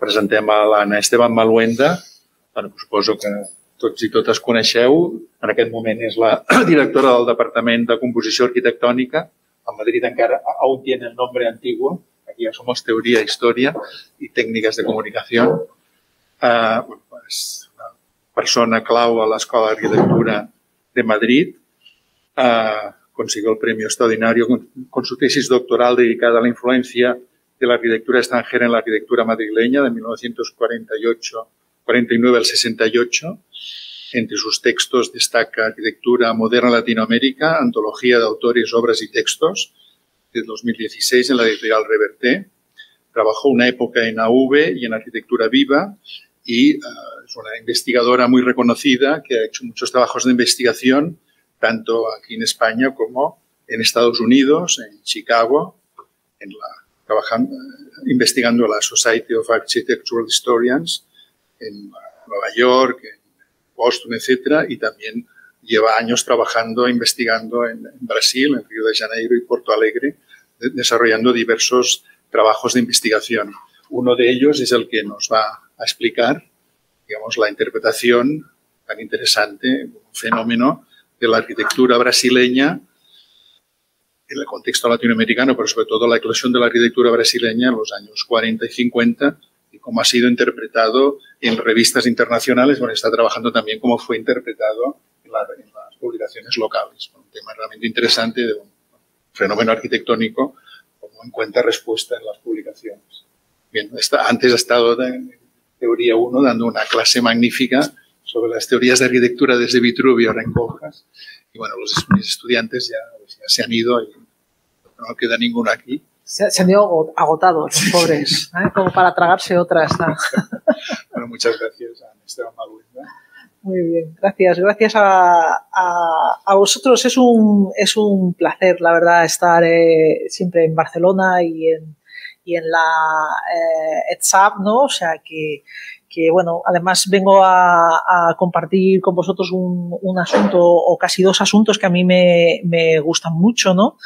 presentem a l'Anna Esteban Maluenda, bueno, suposo que tots i totes coneixeu. En aquest moment és la directora del Departament de Composició Arquitectònica. A Madrid encara aún tiene el nombre antiguo. Aquí ya somos Teoría, Historia y Técnicas de Comunicación. Uh, bueno, és una persona clau a l'Escola d'Arquitectura de Madrid. Uh, consiguió el premio extraordinario con, con su tesis doctoral dedicada a la influencia de la arquitectura extranjera en la arquitectura madrileña de 1948 49 al 68. Entre sus textos destaca Arquitectura Moderna Latinoamérica, Antología de Autores, Obras y Textos, de 2016 en la editorial Reverté. Trabajó una época en AV y en Arquitectura Viva y uh, es una investigadora muy reconocida que ha hecho muchos trabajos de investigación, tanto aquí en España como en Estados Unidos, en Chicago, en la, trabajando, investigando la Society of Architectural Historians en Nueva York, en Boston, etcétera, y también lleva años trabajando, investigando en, Brasil, en Río de Janeiro y Porto Alegre, de, desarrollando diversos trabajos de investigación. Uno de ellos es el que nos va a explicar, digamos, la interpretación tan interesante, un fenómeno de la arquitectura brasileña el contexto latinoamericano, pero sobre todo la eclosión de la arquitectura brasileña en los años 40 y 50 y cómo ha sido interpretado en revistas internacionales, bueno, está trabajando también cómo fue interpretado en, la, en las publicaciones locales. Un tema realmente interesante de un fenómeno arquitectónico, como encuentra respuesta en las publicaciones. Bien, está, antes ha estado en teoría 1 dando una clase magnífica sobre las teorías de arquitectura desde Vitruvio a Rencojas. Y bueno, los mis estudiantes ya, ya se han ido y no queda ninguno aquí se, se, han ido agotados, los pobres, ¿eh? como para tragarse otras. ¿no? bueno, muchas gracias a Esteban Maluenda. Muy bien, gracias. Gracias a, a, a, vosotros. Es un, es un placer, la verdad, estar eh, siempre en Barcelona y en, y en la eh, ETSAP, ¿no? O sea, que, que bueno, además vengo a, compartir con vosotros un, un, asunto o casi dos asuntos que a mí me, me gustan mucho, ¿no?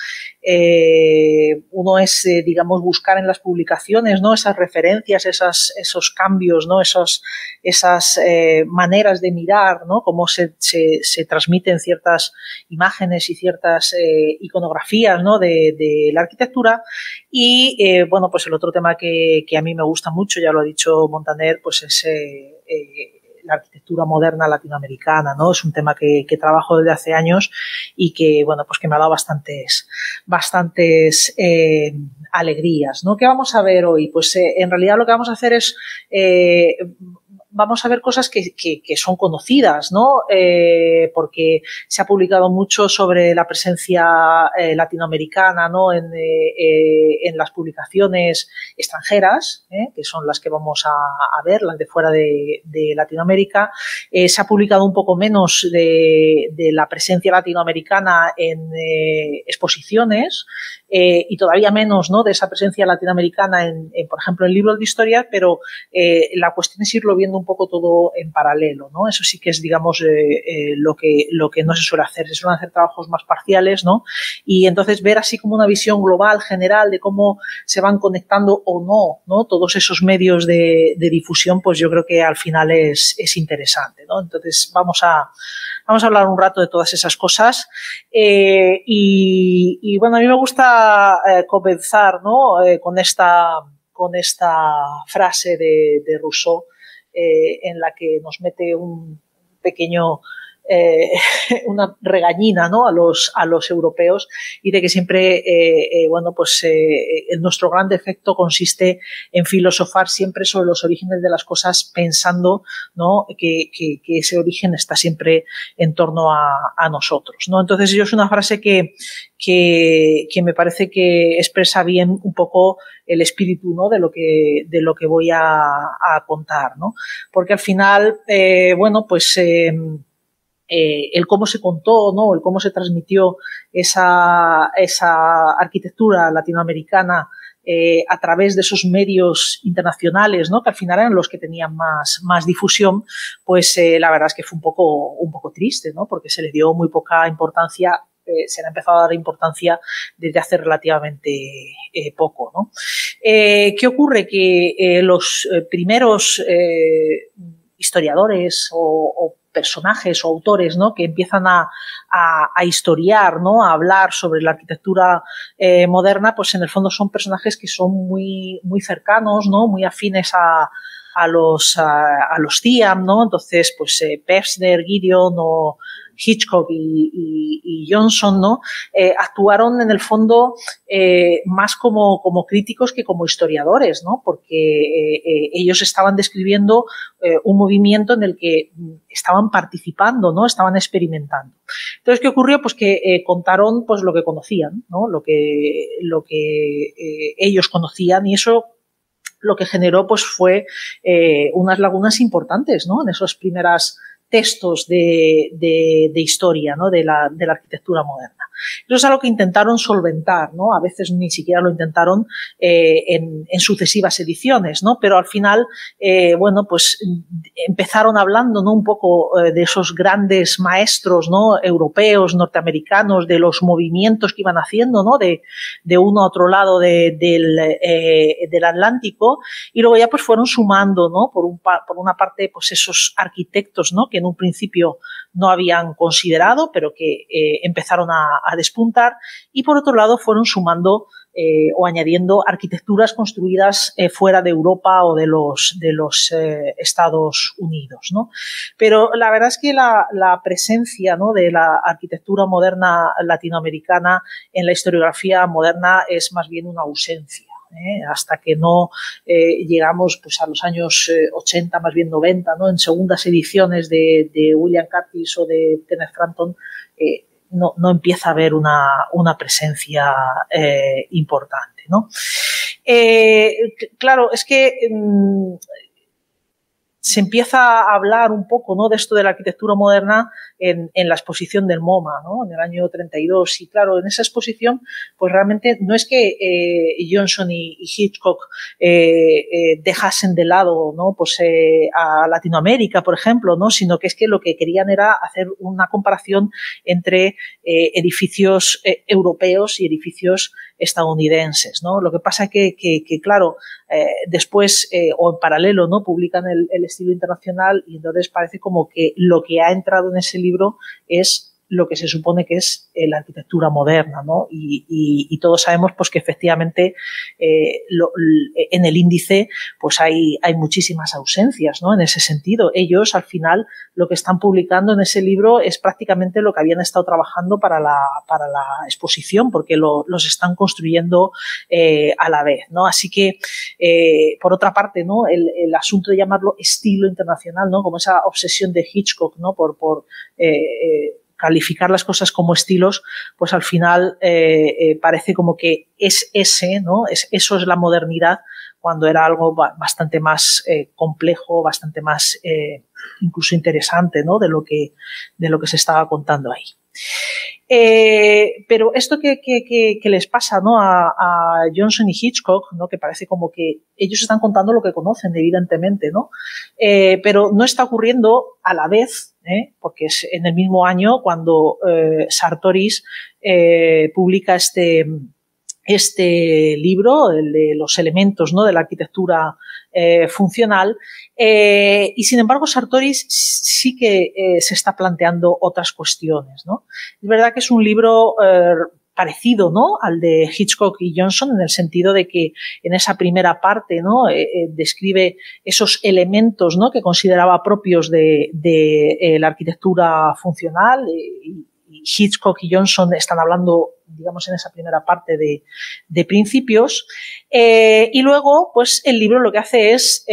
Eh, uno es, eh, digamos, buscar en las publicaciones, ¿no? Esas referencias, esas, esos cambios, ¿no? Esos, esas eh, maneras de mirar, ¿no? Cómo se, se, se transmiten ciertas imágenes y ciertas iconografías, ¿no? De, de, la arquitectura. Y, bueno, pues el otro tema que, que, a mí me gusta mucho, ya lo ha dicho Montaner, pues es la arquitectura moderna latinoamericana, ¿no? Es un tema que, trabajo desde hace años y que, bueno, pues que me ha dado bastantes, bastantes eh, alegrías, ¿no? ¿Qué vamos a ver hoy? Pues eh, en realidad lo que vamos a hacer es eh, vamos a ver cosas que, son conocidas, ¿no? Eh, porque se ha publicado mucho sobre la presencia eh, latinoamericana, ¿no? En, eh, en, las publicaciones extranjeras, que son las que vamos a, ver, las de fuera de, Latinoamérica. Se ha publicado un poco menos de, la presencia latinoamericana en eh, y todavía menos, ¿no? De esa presencia latinoamericana en, por ejemplo, en libros de historia, pero la cuestión es irlo viendo un poco todo en paralelo, ¿no? Eso sí que es, digamos, eh, eh, lo, que, lo que no se suele hacer, se suelen hacer trabajos más parciales, ¿no? Y entonces ver así como una visión global, general, de cómo se van conectando o no, ¿no? Todos esos medios de, difusión, pues yo creo que al final es, es interesante, ¿no? Entonces vamos a, vamos a hablar un rato de todas esas cosas. Eh, y, y, bueno, a mí me gusta eh, comenzar, ¿no? Eh, con esta con esta frase de, de Rousseau eh, en la que nos mete un pequeño eh, una regañina ¿no? a, los, a los europeos y de que siempre, eh, eh, bueno, pues eh, nuestro gran defecto consiste en filosofar siempre sobre los orígenes de las cosas pensando ¿no? que, que, que ese origen está siempre en torno a, a nosotros. ¿no? Entonces, yo es una frase que, que, que, me parece que expresa bien un poco el espíritu ¿no? de, lo que, de lo que voy a, a contar. ¿no? Porque al final, eh, bueno, pues eh, eh, el cómo se contó, ¿no? el cómo se transmitió esa, esa arquitectura latinoamericana eh, a través de esos medios internacionales, ¿no? que al final eran los que tenían más, más difusión, pues eh, la verdad es que fue un poco, un poco triste, ¿no? porque se le dio muy poca importancia se le ha empezado a dar importancia desde hace relativamente poco. ¿no? ¿Qué ocurre? Que los primeros historiadores o, personajes o autores ¿no? que empiezan a, historiar, ¿no? a hablar sobre la arquitectura moderna, pues en el fondo son personajes que son muy, muy cercanos, ¿no? muy afines a, a los, a, los Thiam, ¿no? Entonces, pues eh, Gideon o Hitchcock y, Johnson, ¿no? Eh, actuaron en el fondo eh, más como, como, críticos que como historiadores, ¿no? Porque ellos estaban describiendo un movimiento en el que estaban participando, ¿no? Estaban experimentando. Entonces, ¿qué ocurrió? Pues que contaron pues lo que conocían, ¿no? Lo que, lo que ellos conocían y eso lo que generó pues fue eh, unas lagunas importantes ¿no? en esas primeras textos de, de, historia ¿no? de, la, de la arquitectura moderna. Eso es algo que intentaron solventar, ¿no? A veces ni siquiera lo intentaron eh, en, sucesivas ediciones, ¿no? Pero al final, eh, bueno, pues empezaron hablando, ¿no? Un poco eh, de esos grandes maestros, ¿no? Europeos, norteamericanos, de los movimientos que iban haciendo, ¿no? De, de uno a otro lado de, del, del Atlántico y luego ya pues fueron sumando, ¿no? Por, un, por una parte, pues esos arquitectos, ¿no? Que en un principio no habían considerado, pero que eh, empezaron a, despuntar, y por otro lado fueron sumando eh, o añadiendo arquitecturas construidas eh, fuera de Europa o de los, de los Estados Unidos. ¿no? Pero la verdad es que la, la presencia ¿no? de la arquitectura moderna latinoamericana en la historiografía moderna es más bien una ausencia. ¿Eh? hasta que no eh, llegamos pues, a los años 80, eh, más bien 90, ¿no? en segundas ediciones de, de William Curtis o de Kenneth Frampton, no, no, empieza a haber una, una presencia importante. ¿no? claro, es que mm, se empieza a hablar un poco ¿no? de esto de la arquitectura moderna en, en, la exposición del MoMA, ¿no? en el año 32. Y claro, en esa exposición, pues realmente no es que eh, Johnson y, Hitchcock eh, eh, dejasen de lado ¿no? pues, eh, a Latinoamérica, por ejemplo, ¿no? sino que es que lo que querían era hacer una comparación entre edificios europeos y edificios estadounidenses. ¿no? Lo que pasa que, que, que claro, eh, después eh, o en paralelo no publican el, el, estilo internacional y entonces parece como que lo que ha entrado en ese libro es lo que se supone que es eh, la arquitectura moderna, ¿no? Y, y, y, todos sabemos pues que efectivamente eh, lo, en el índice pues hay, hay muchísimas ausencias, ¿no? En ese sentido, ellos al final lo que están publicando en ese libro es prácticamente lo que habían estado trabajando para la, para la exposición, porque lo, los están construyendo eh, a la vez, ¿no? Así que, eh, por otra parte, ¿no? El, el, asunto de llamarlo estilo internacional, ¿no? Como esa obsesión de Hitchcock, ¿no? Por, por eh, calificar las cosas como estilos, pues al final eh, eh, parece como que es ese, ¿no? Es, eso es la modernidad cuando era algo bastante más eh, complejo, bastante más eh, incluso interesante, ¿no? De lo que, de lo que se estaba contando ahí. Eh, pero esto que, que, que, les pasa ¿no? a, a, Johnson y Hitchcock, ¿no? que parece como que ellos están contando lo que conocen, evidentemente, ¿no? Eh, pero no está ocurriendo a la vez, ¿eh? porque es en el mismo año cuando eh, Sartoris eh, publica este, este libro, el de los elementos ¿no? de la arquitectura funcional, y sin embargo Sartoris sí que se está planteando otras cuestiones. ¿no? Es verdad que es un libro parecido ¿no? al de Hitchcock y Johnson en el sentido de que en esa primera parte ¿no? Eh, eh, describe esos elementos ¿no? que consideraba propios de, eh, la arquitectura funcional y, Hitchcock y Johnson están hablando, digamos, en esa primera parte de, de principios. Y luego, pues el libro lo que hace es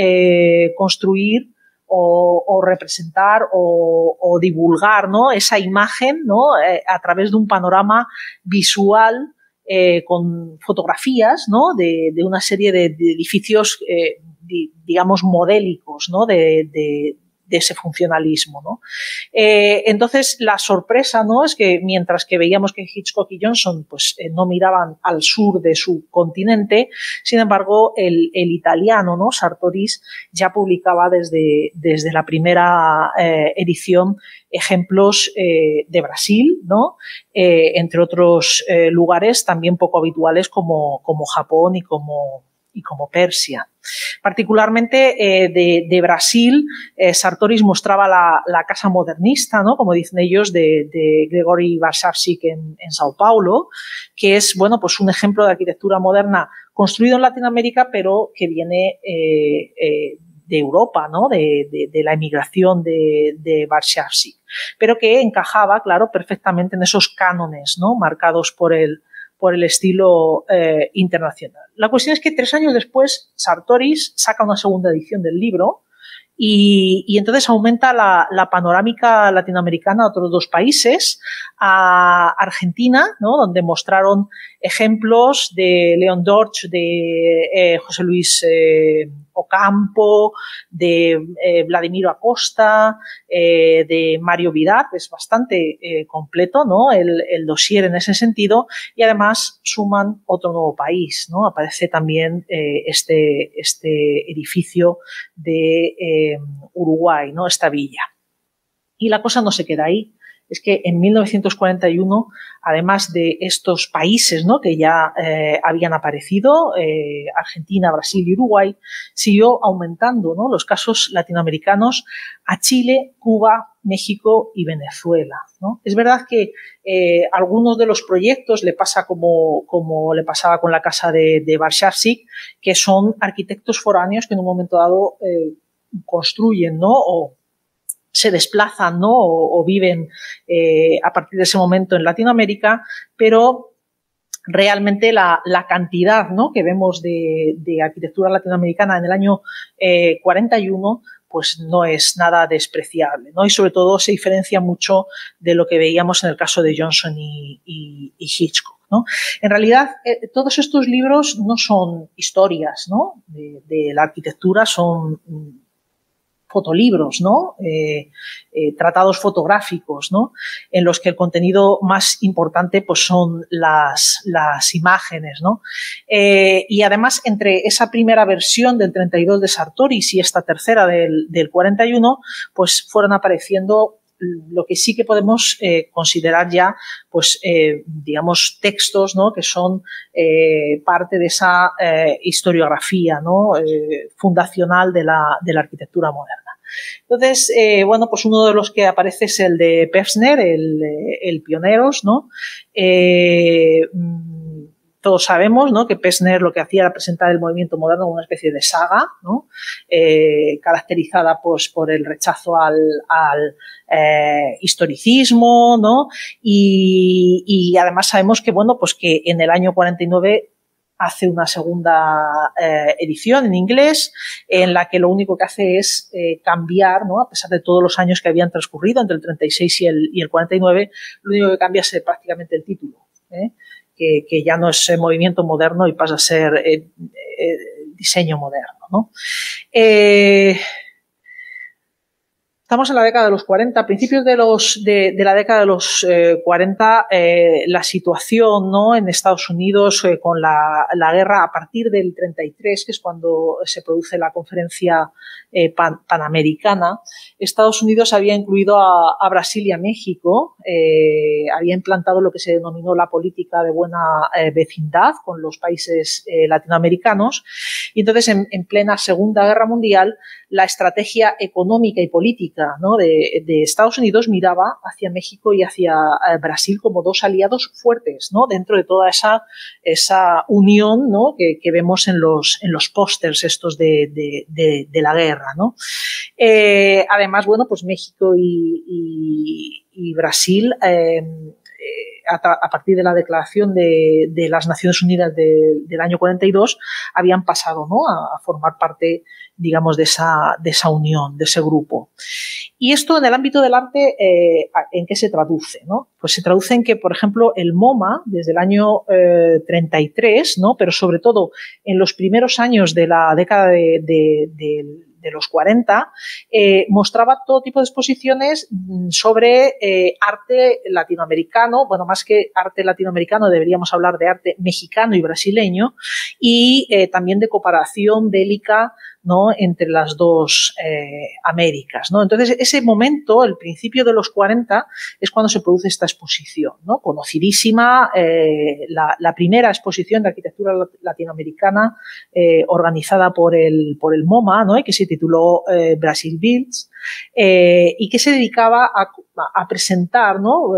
construir o, representar o, divulgar ¿no? esa imagen ¿no? Eh, a través de un panorama visual eh, con fotografías ¿no? de, una serie de, edificios, eh, di, digamos, modélicos ¿no? de, ese funcionalismo. ¿no? Eh, entonces, la sorpresa ¿no? es que mientras que veíamos que Hitchcock y Johnson pues, eh, no miraban al sur de su continente, sin embargo, el, el italiano, ¿no? Sartoris, ya publicaba desde, desde la primera eh, edición ejemplos eh, de Brasil, ¿no? Eh, entre otros lugares también poco habituales como, como Japón y como, y como Persia. Particularmente eh, de, Brasil, eh, Sartoris mostraba la, casa modernista, ¿no? como dicen ellos, de, Gregory Warszawski en, Sao Paulo, que es bueno, pues un ejemplo de arquitectura moderna construido en Latinoamérica, pero que viene eh, de Europa, ¿no? de, la emigración de, de pero que encajaba, claro, perfectamente en esos cánones ¿no? marcados por el, por el estilo eh, internacional. La cuestión es que tres años después Sartoris saca una segunda edición del libro y, entonces aumenta la, la, panorámica latinoamericana a otros dos países, a Argentina, ¿no? donde mostraron ejemplos de León Dorch, de eh, José Luis eh, Ocampo, de eh, Vladimiro Acosta, eh, de Mario Vidal, es bastante eh, completo, ¿no? El, el, dossier en ese sentido, y además suman otro nuevo país, ¿no? Aparece también este, este edificio de Uruguay, ¿no? Esta villa. Y la cosa no se queda ahí es que en 1941, además de estos países ¿no? que ya eh, habían aparecido, eh, Argentina, Brasil y Uruguay, siguió aumentando ¿no? los casos latinoamericanos a Chile, Cuba, México y Venezuela. ¿no? Es verdad que eh, algunos de los proyectos le pasa como, como le pasaba con la casa de, de Warszawski, que son arquitectos foráneos que en un momento dado eh, construyen ¿no? o se desplazan ¿no? o, viven eh, a partir de ese momento en Latinoamérica, pero realmente la, la cantidad ¿no? que vemos de, de, arquitectura latinoamericana en el año eh, 41 pues no es nada despreciable, ¿no? Y sobre todo se diferencia mucho de lo que veíamos en el caso de Johnson y, y, y Hitchcock. ¿no? En realidad, eh, todos estos libros no son historias ¿no? de, de la arquitectura, son fotolibros, ¿no? Eh, eh, tratados fotográficos, ¿no? En los que el contenido más importante pues, son las, imágenes, ¿no? Eh, y además, entre esa primera versión del 32 de Sartoris y esta tercera del, del 41, pues fueron apareciendo lo que sí que podemos considerar ya, pues, digamos, textos. Que son parte de esa historiografía, fundacional de la arquitectura moderna. Entonces, eh, bueno, pues uno de los que aparece es el de Pevsner, el, el Pioneros, ¿no? Eh, todos sabemos ¿no? que Pevsner lo que hacía era presentar el movimiento moderno como una especie de saga, ¿no? eh, caracterizada pues, por el rechazo al, eh, historicismo, ¿no? Y, y, además sabemos que, bueno, pues que en el año 49 hace una segunda eh, edición en inglés en la que lo único que hace es eh, cambiar, ¿no? a pesar de todos los años que habían transcurrido entre el 36 y el, y el 49, lo único que cambia es prácticamente el título, ¿eh? que, que, ya no es movimiento moderno y pasa a ser eh, eh, diseño moderno. ¿no? Estamos en la década de los 40, a principios de, la década de los eh, 40, eh, la situación en Estados Unidos eh, con la, guerra a partir del 33, que es cuando se produce la conferencia eh, pan, panamericana, Estados Unidos había incluido a, Brasil y a México, había implantado lo que se denominó la política de buena vecindad con los países latinoamericanos, y entonces en, en plena Segunda Guerra Mundial, la estrategia económica y política de, Estados Unidos miraba hacia México y hacia eh, Brasil como dos aliados fuertes ¿no? dentro de toda esa, esa unión ¿no? que, vemos en los, en los pósters estos de, de, la guerra. ¿no? Eh, además, bueno, pues México y, Brasil eh, a, partir de la declaración de, de las Naciones Unidas de, del año 42 habían pasado ¿no? a, formar parte digamos de esa, de esa unión, de ese grupo. Y esto en el ámbito del arte, eh, ¿en qué se traduce? ¿no? Pues se traduce en que, por ejemplo, el MoMA, desde el año eh, 33, ¿no? pero sobre todo en los primeros años de la década de, los 40, eh, mostraba todo tipo de exposiciones mm, sobre eh, arte latinoamericano, bueno, más que arte latinoamericano, deberíamos hablar de arte mexicano y brasileño, y también de cooperación bélica ¿no? entre las dos eh, Américas. ¿no? Entonces, ese momento, el principio de los 40, es cuando se produce esta exposición, ¿no? conocidísima, eh, la, la, primera exposición de arquitectura latinoamericana eh, organizada por el, por el MoMA, ¿no? y que se tituló eh, Brasil Builds, eh, y que se dedicaba a, a presentar, ¿no?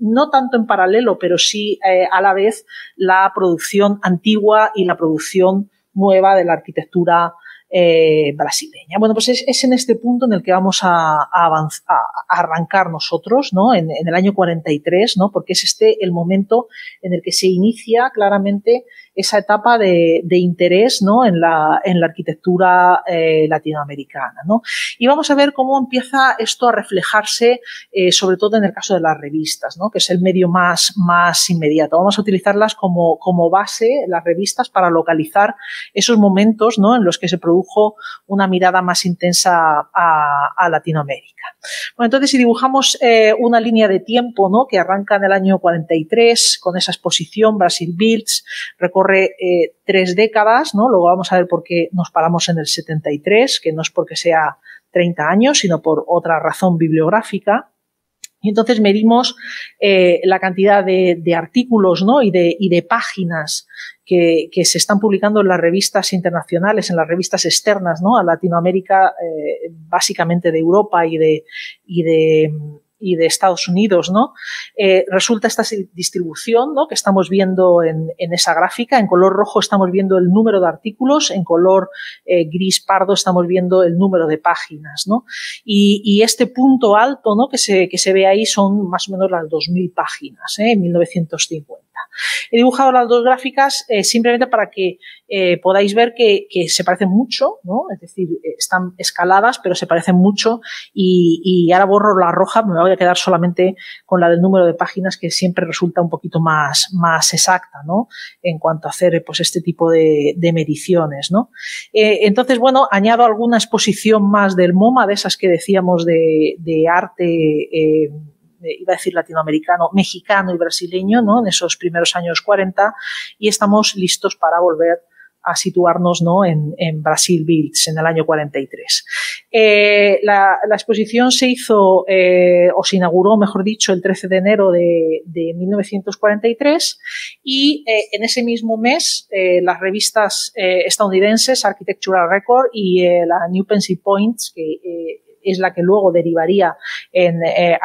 no tanto en paralelo, pero sí a la vez la producción antigua y la producción nueva de la arquitectura eh, brasileña. Bueno, pues es, es, en este punto en el que vamos a, a, avanzar, a arrancar nosotros, ¿no? En, en, el año 43, ¿no? Porque es este el momento en el que se inicia claramente esa etapa de, de interés, ¿no? En la, en la arquitectura eh, latinoamericana, ¿no? Y vamos a ver cómo empieza esto a reflejarse, eh, sobre todo en el caso de las revistas, ¿no? Que es el medio más, más inmediato. Vamos a utilizarlas como, como base, las revistas, para localizar esos momentos, ¿no? En los que se produjo una mirada más intensa a, a Latinoamérica. Bueno, entonces si dibujamos eh, una línea de tiempo, ¿no? Que arranca en el año 43 con esa exposición Brasil Builds, recorre eh, tres décadas, ¿no? Luego vamos a ver por qué nos paramos en el 73, que no es porque sea 30 años, sino por otra razón bibliográfica. Y entonces medimos eh, la cantidad de, de artículos ¿no? y, de, y, de, páginas que, que, se están publicando en las revistas internacionales, en las revistas externas ¿no? a Latinoamérica, eh, básicamente de Europa y de, y de y de Estados Unidos, ¿no? Eh, resulta esta distribución, ¿no? Que estamos viendo en, esa gráfica. En color rojo estamos viendo el número de artículos, en color eh, gris pardo estamos viendo el número de páginas, ¿no? Y, este punto alto, ¿no? Que se, que se ve ahí son más o menos las 2.000 páginas, ¿eh? En 1950. He dibujado las dos gráficas eh, simplemente para que eh, podáis ver que, se parecen mucho, ¿no? Es decir, están escaladas, pero se parecen mucho y, ahora borro la roja, me voy a quedar solamente con la del número de páginas que siempre resulta un poquito más, exacta, ¿no? En cuanto a hacer pues este tipo de, mediciones, ¿no? Eh, entonces, bueno, añado alguna exposición más del MoMA, de esas que decíamos de, de arte eh, iba a decir latinoamericano, mexicano y brasileño, ¿no? En esos primeros años 40 y estamos listos para volver a situarnos ¿no? en, Brasil Builds en el año 43. Eh, la, exposición se hizo eh, o se inauguró, mejor dicho, el 13 de enero de, de 1943 y eh, en ese mismo mes las revistas estadounidenses Architectural Record y la New Pencil Points, que es la que luego derivaría en eh,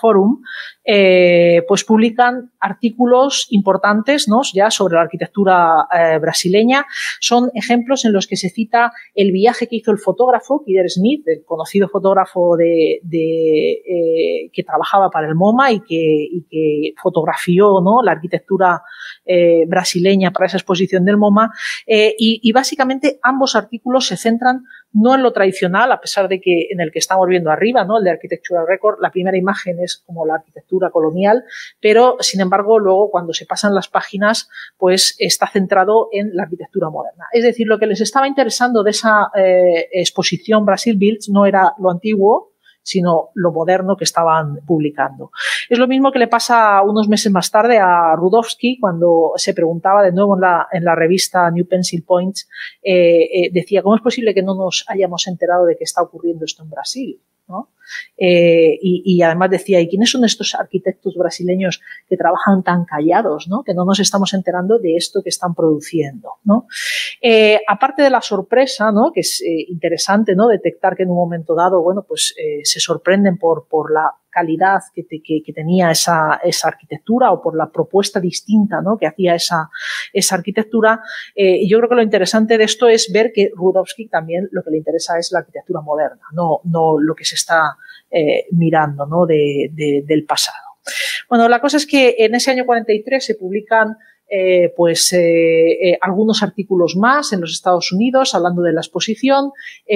Forum, eh, pues publican artículos importantes ¿no? ya sobre la arquitectura eh, brasileña. Son ejemplos en los que se cita el viaje que hizo el fotógrafo Kider Smith, el conocido fotógrafo de, de eh, que trabajaba para el MoMA y que, fotografió ¿no? la arquitectura brasileña para esa exposición del MoMA. Y básicamente ambos artículos se centran no en lo tradicional, a pesar de que en el que estamos viendo arriba, ¿no? el de Architectural Record, la primera imagen es como la arquitectura colonial, pero sin embargo luego cuando se pasan las páginas, pues está centrado en la arquitectura moderna. Es decir, lo que les estaba interesando de esa eh, exposición Brasil Builds no era lo antiguo, sino lo moderno que estaban publicando. Es lo mismo que le pasa unos meses más tarde a Rudowski cuando se preguntaba de nuevo en la, en la revista New Pencil Points, eh, eh, decía, ¿cómo es posible que no nos hayamos enterado de que está ocurriendo esto en Brasil? Eh, y, además decía, ¿y quiénes son estos arquitectos brasileños que trabajan tan callados, ¿no? que no nos estamos enterando de esto que están produciendo? ¿no? Eh, aparte de la sorpresa, ¿no? que es eh, interesante ¿no? detectar que en un momento dado bueno, pues, se sorprenden por, por la calidad que, te, que, que tenía esa, arquitectura o por la propuesta distinta que hacía esa, arquitectura. Eh, yo creo que lo interesante de esto es ver que Rudowski también lo que le interesa es la arquitectura moderna, no, lo que se está eh, mirando del pasado. Bueno, la cosa es que en ese año 43 se publican eh, pues eh, eh, algunos artículos más en los Estados Unidos hablando de la exposición.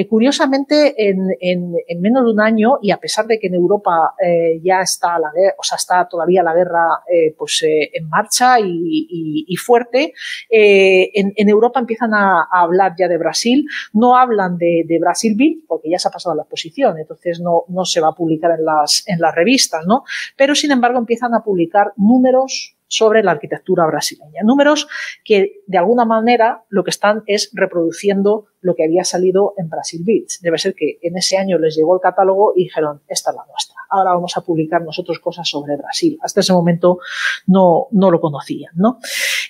curiosamente, en, menos de un año, y a pesar de que en Europa ya está la o sea, está todavía la guerra pues, en marcha y, fuerte, en, Europa empiezan a, hablar ya de Brasil. No hablan de, Brasil Bill, porque ya se ha pasado la exposición, entonces no, no se va a publicar en las, en las revistas, ¿no? Pero sin embargo empiezan a publicar números sobre la arquitectura brasileña. Números que de alguna manera lo que están es reproduciendo lo que había salido en Brasil Beach. Debe ser que en ese año les llegó el catálogo y dijeron, esta es la nuestra. Ahora vamos a publicar nosotros cosas sobre Brasil. Hasta ese momento no, no lo conocían. ¿no?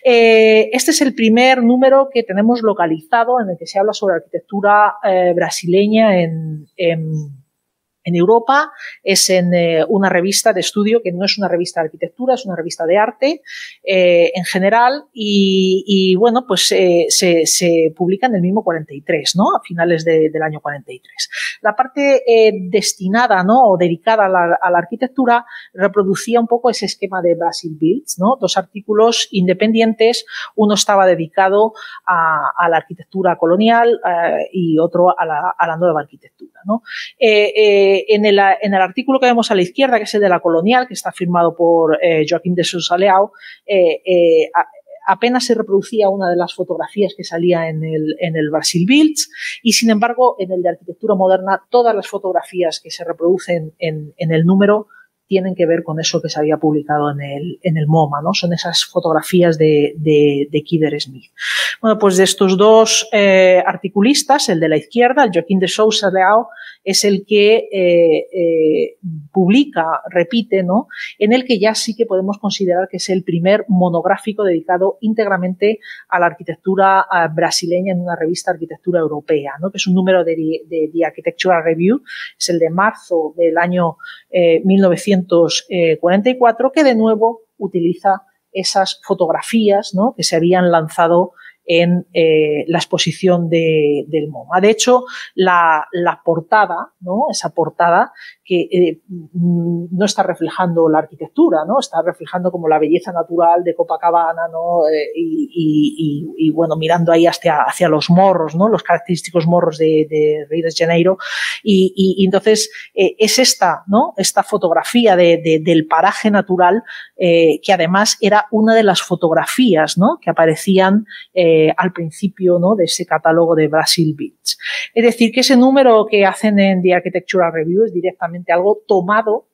Eh, este es el primer número que tenemos localizado en el que se habla sobre arquitectura eh, brasileña en, en en Europa es en eh, una revista de estudio que no es una revista de arquitectura, es una revista de arte eh, en general y, bueno, pues eh, se, publica en el mismo 43, ¿no? A finales del año 43. La parte destinada, ¿no? O dedicada a la, arquitectura reproducía un poco ese esquema de Brasil Builds, ¿no? Dos artículos independientes, uno estaba dedicado a, la arquitectura colonial y otro a la, a la nueva arquitectura, ¿no? En, el, artículo que vemos a la izquierda, que es el de la colonial, que está firmado por eh, Joaquín de Sousa Leao, eh, eh, apenas se reproducía una de las fotografías que salía en el, Brasil Builds y sin embargo en el de arquitectura moderna todas las fotografías que se reproducen en, el número tienen que ver con eso que se había publicado en el, MoMA, ¿no? Son esas fotografías de, de, de Kidder Smith. Bueno, pues de estos dos articulistas, el de la izquierda, el Joaquín de Sousa Leao, es el que eh, eh, publica, repite, ¿no? En el que ya sí que podemos considerar que es el primer monográfico dedicado íntegramente a la arquitectura brasileña en una revista Arquitectura Europea, ¿no? Que es un número de, de, Architectural Review, es el de marzo del año 1944, eh, que de nuevo utiliza esas fotografías ¿no? que se habían lanzado en eh, la exposición de, del MoMA. De hecho, la, la portada, ¿no? esa portada que eh, mm, no está reflejando la arquitectura, ¿no? está reflejando como la belleza natural de Copacabana ¿no? Eh, y, bueno, mirando ahí hacia, hacia los morros, ¿no? los característicos morros de, Río de Janeiro. Y, entonces es esta, ¿no? esta fotografía de, del paraje natural que además era una de las fotografías ¿no? que aparecían eh, al principio ¿no? de ese catálogo de Brasil Beats. Es decir, que ese número que hacen en The Architectural Review es directamente algo tomado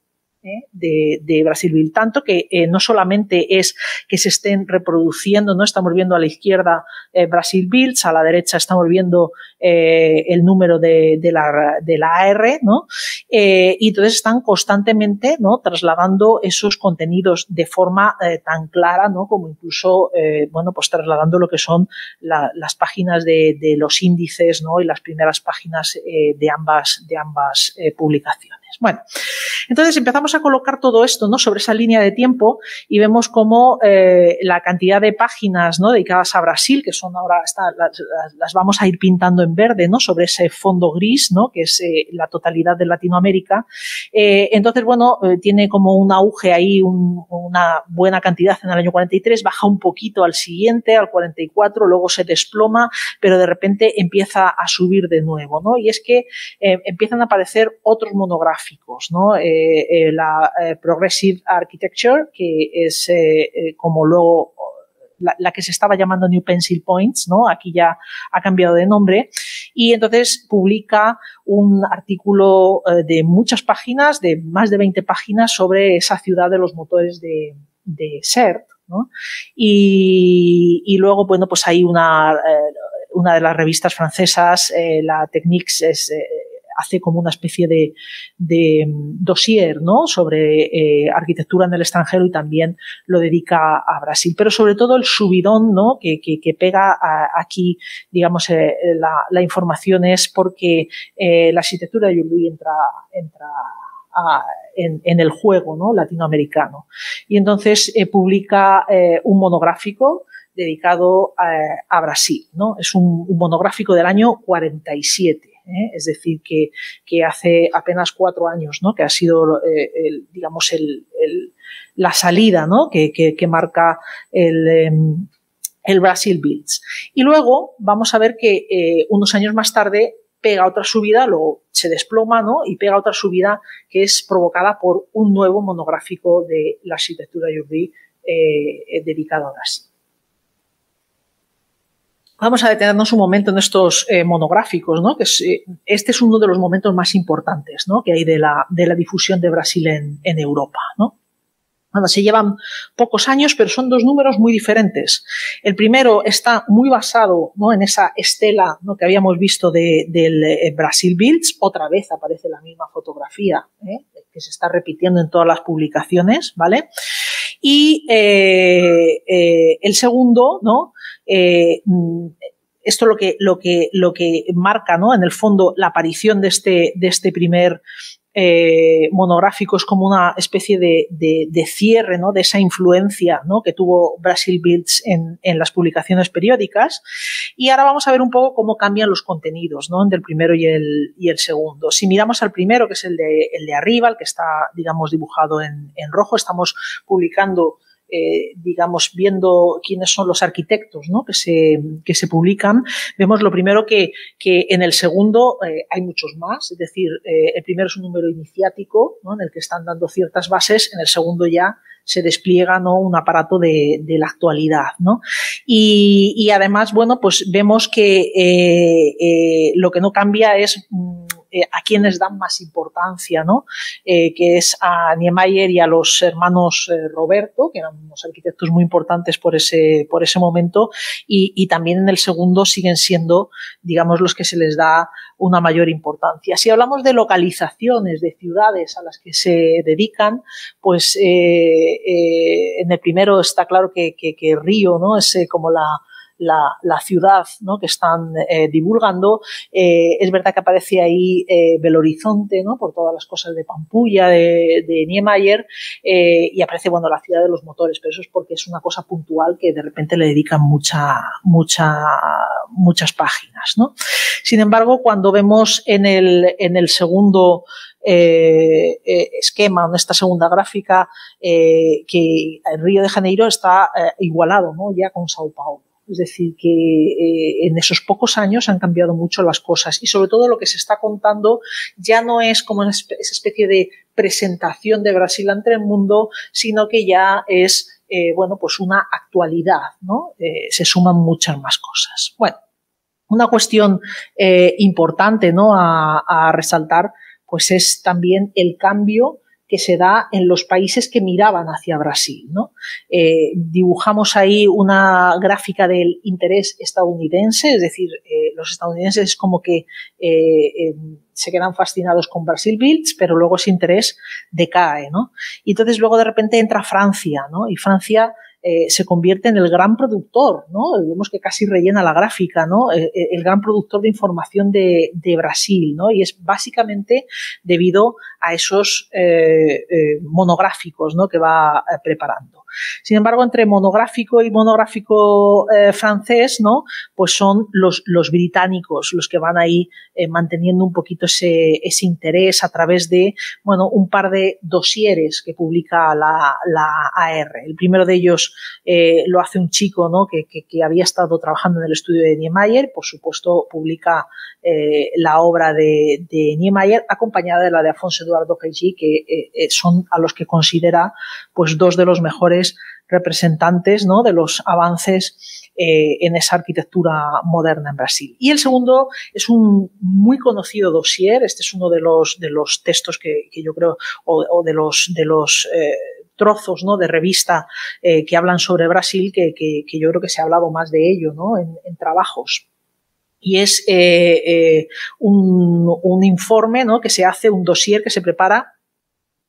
¿eh? de, de Brasilville. Tanto que eh, no solamente es que se estén reproduciendo, no estamos viendo a la izquierda eh, Brasil Builds, a la derecha estamos viendo eh, el número de, la, de AR, ¿no? Y entonces están constantemente, ¿no? Trasladando esos contenidos de forma tan clara, ¿no? Como incluso, bueno, pues trasladando lo que son la, las páginas de, de, los índices, ¿no? Y las primeras páginas de ambas, de ambas publicaciones. Bueno, entonces empezamos a colocar todo esto ¿no? sobre esa línea de tiempo y vemos cómo eh, la cantidad de páginas ¿no? dedicadas a Brasil, que son ahora, está, las, vamos a ir pintando en verde ¿no? sobre ese fondo gris, ¿no? que es eh, la totalidad de Latinoamérica. Eh, entonces, bueno, tiene como un auge ahí, un, una buena cantidad en el año 43, baja un poquito al siguiente, al 44, luego se desploma, pero de repente empieza a subir de nuevo. ¿no? Y es que empiezan a aparecer otros Eh, eh, la eh, Progressive Architecture, que es como luego la, que se estaba llamando New Pencil Points, ¿no? Aquí ya ha cambiado de nombre. Y entonces publica un artículo de muchas páginas, de más de 20 páginas, sobre esa ciudad de los motores de, de CERT. Y, luego, bueno, pues hay una, una de las revistas francesas, la Techniques, es, hace como una especie de, de mm, dossier ¿no? sobre eh, arquitectura en el extranjero y también lo dedica a Brasil. Pero sobre todo el subidón ¿no? que, pega aquí, digamos, eh, la, información es porque eh, la arquitectura de Yului entra, entra en, el juego ¿no? latinoamericano. Y entonces publica un monográfico dedicado a, Brasil. ¿no? Es un monográfico del año 47 ¿eh? es decir, que, hace apenas cuatro años, ¿no? que ha sido, eh, el, digamos, el, la salida ¿no? que, marca el, em, el Brasil Builds. Y luego vamos a ver que eh, unos años más tarde pega otra subida, luego se desploma ¿no? y pega otra subida que es provocada por un nuevo monográfico de la arquitectura eh, dedicado a Brasil. Vamos a detenernos un momento en estos eh, monográficos, ¿no? eh, este es uno de los momentos más importantes ¿no? que hay de la, de la difusión de Brasil en, Europa. ¿no? Bueno, se llevan pocos años, pero son dos números muy diferentes. El primero está muy basado ¿no? en esa estela ¿no? que habíamos visto de, del eh, Brasil Builds. Otra vez aparece la misma fotografía ¿eh? que se está repitiendo en todas las publicaciones, ¿vale? Y eh, eh, el segundo, ¿no? Eh, esto lo que, lo que, lo que marca, ¿no? En el fondo, la aparición de este, de este primer eh, monográfico es como una especie de, de, cierre ¿no? de esa influencia ¿no? que tuvo Brasil Builds en, en, las publicaciones periódicas. Y ahora vamos a ver un poco cómo cambian los contenidos ¿no? entre el primero y el, y el segundo. Si miramos al primero, que es el de, el de arriba, el que está, digamos, dibujado en, en rojo, estamos publicando eh, digamos, viendo quiénes son los arquitectos ¿no? que, se, que se publican, vemos lo primero que, que en el segundo eh, hay muchos más, es decir, eh, el primero es un número iniciático ¿no? en el que están dando ciertas bases, en el segundo ya se despliega ¿no? un aparato de, de la actualidad. ¿no? Y, y, además, bueno, pues vemos que eh, eh, lo que no cambia es mm, eh, a quienes dan más importancia, ¿no? Eh, que es a Niemeyer y a los hermanos eh, Roberto, que eran unos arquitectos muy importantes por ese, por ese momento, y, también en el segundo siguen siendo, digamos, los que se les da una mayor importancia. Si hablamos de localizaciones, de ciudades a las que se dedican, pues en el primero está claro que Río, ¿no? Es como la, la, la ciudad ¿no? que están eh, divulgando. Eh, es verdad que aparece ahí eh, ¿no? por todas las cosas de Pampulla, de, de Niemeyer, eh, y aparece bueno, la ciudad de los motores, pero eso es porque es una cosa puntual que de repente le dedican mucha, mucha, muchas páginas. ¿no? Sin embargo, cuando vemos en el, en el segundo eh, eh, esquema, en esta segunda gráfica, eh, que el Río de Janeiro está eh, igualado ¿no? ya con Sao Paulo. Es decir, que eh, en esos pocos años han cambiado mucho las cosas y sobre todo lo que se está contando ya no es como esa especie de presentación de Brasil ante el mundo, sino que ya es, eh, bueno, pues una actualidad, ¿no? Eh, se suman muchas más cosas. Bueno, una cuestión importante, ¿no? A resaltar, pues es también el cambio que se da en los países que miraban hacia Brasil. ¿no? Eh, dibujamos ahí una gráfica del interés estadounidense, es decir, eh, los estadounidenses es como que eh, se quedan fascinados con Brasil Builds, pero luego ese interés decae. ¿no? Y entonces luego de repente entra Francia, ¿no? y Francia eh, se convierte en el gran productor, ¿no? Vemos que casi rellena la gráfica, ¿no? El, el gran productor de información de, Brasil, ¿no? Y es básicamente debido a esos eh, eh, monográficos, ¿no? Que va eh, preparando. Sin embargo, entre monográfico y monográfico eh, francés, ¿no? Pues son los, británicos los que van ahí eh, manteniendo un poquito ese, interés a través de, bueno, un par de dosieres que publica la AR. El primero de ellos eh, lo hace un chico, ¿no? Que, que, había estado trabajando en el estudio de Niemeyer, por supuesto, publica eh, la obra de, Niemeyer, acompañada de la de Afonso Eduardo Caillí, que eh, son a los que considera, pues, dos de los mejores representantes ¿no? de los avances en esa arquitectura moderna en Brasil. Y el segundo es un muy conocido dossier, este es uno de los, de los textos que, que yo creo, o, de los, de los trozos ¿no? de revista eh, que hablan sobre Brasil, que, que, que, yo creo que se ha hablado más de ello ¿no? en, en trabajos y es eh, eh, un, un, informe ¿no? que se hace, un dossier que se prepara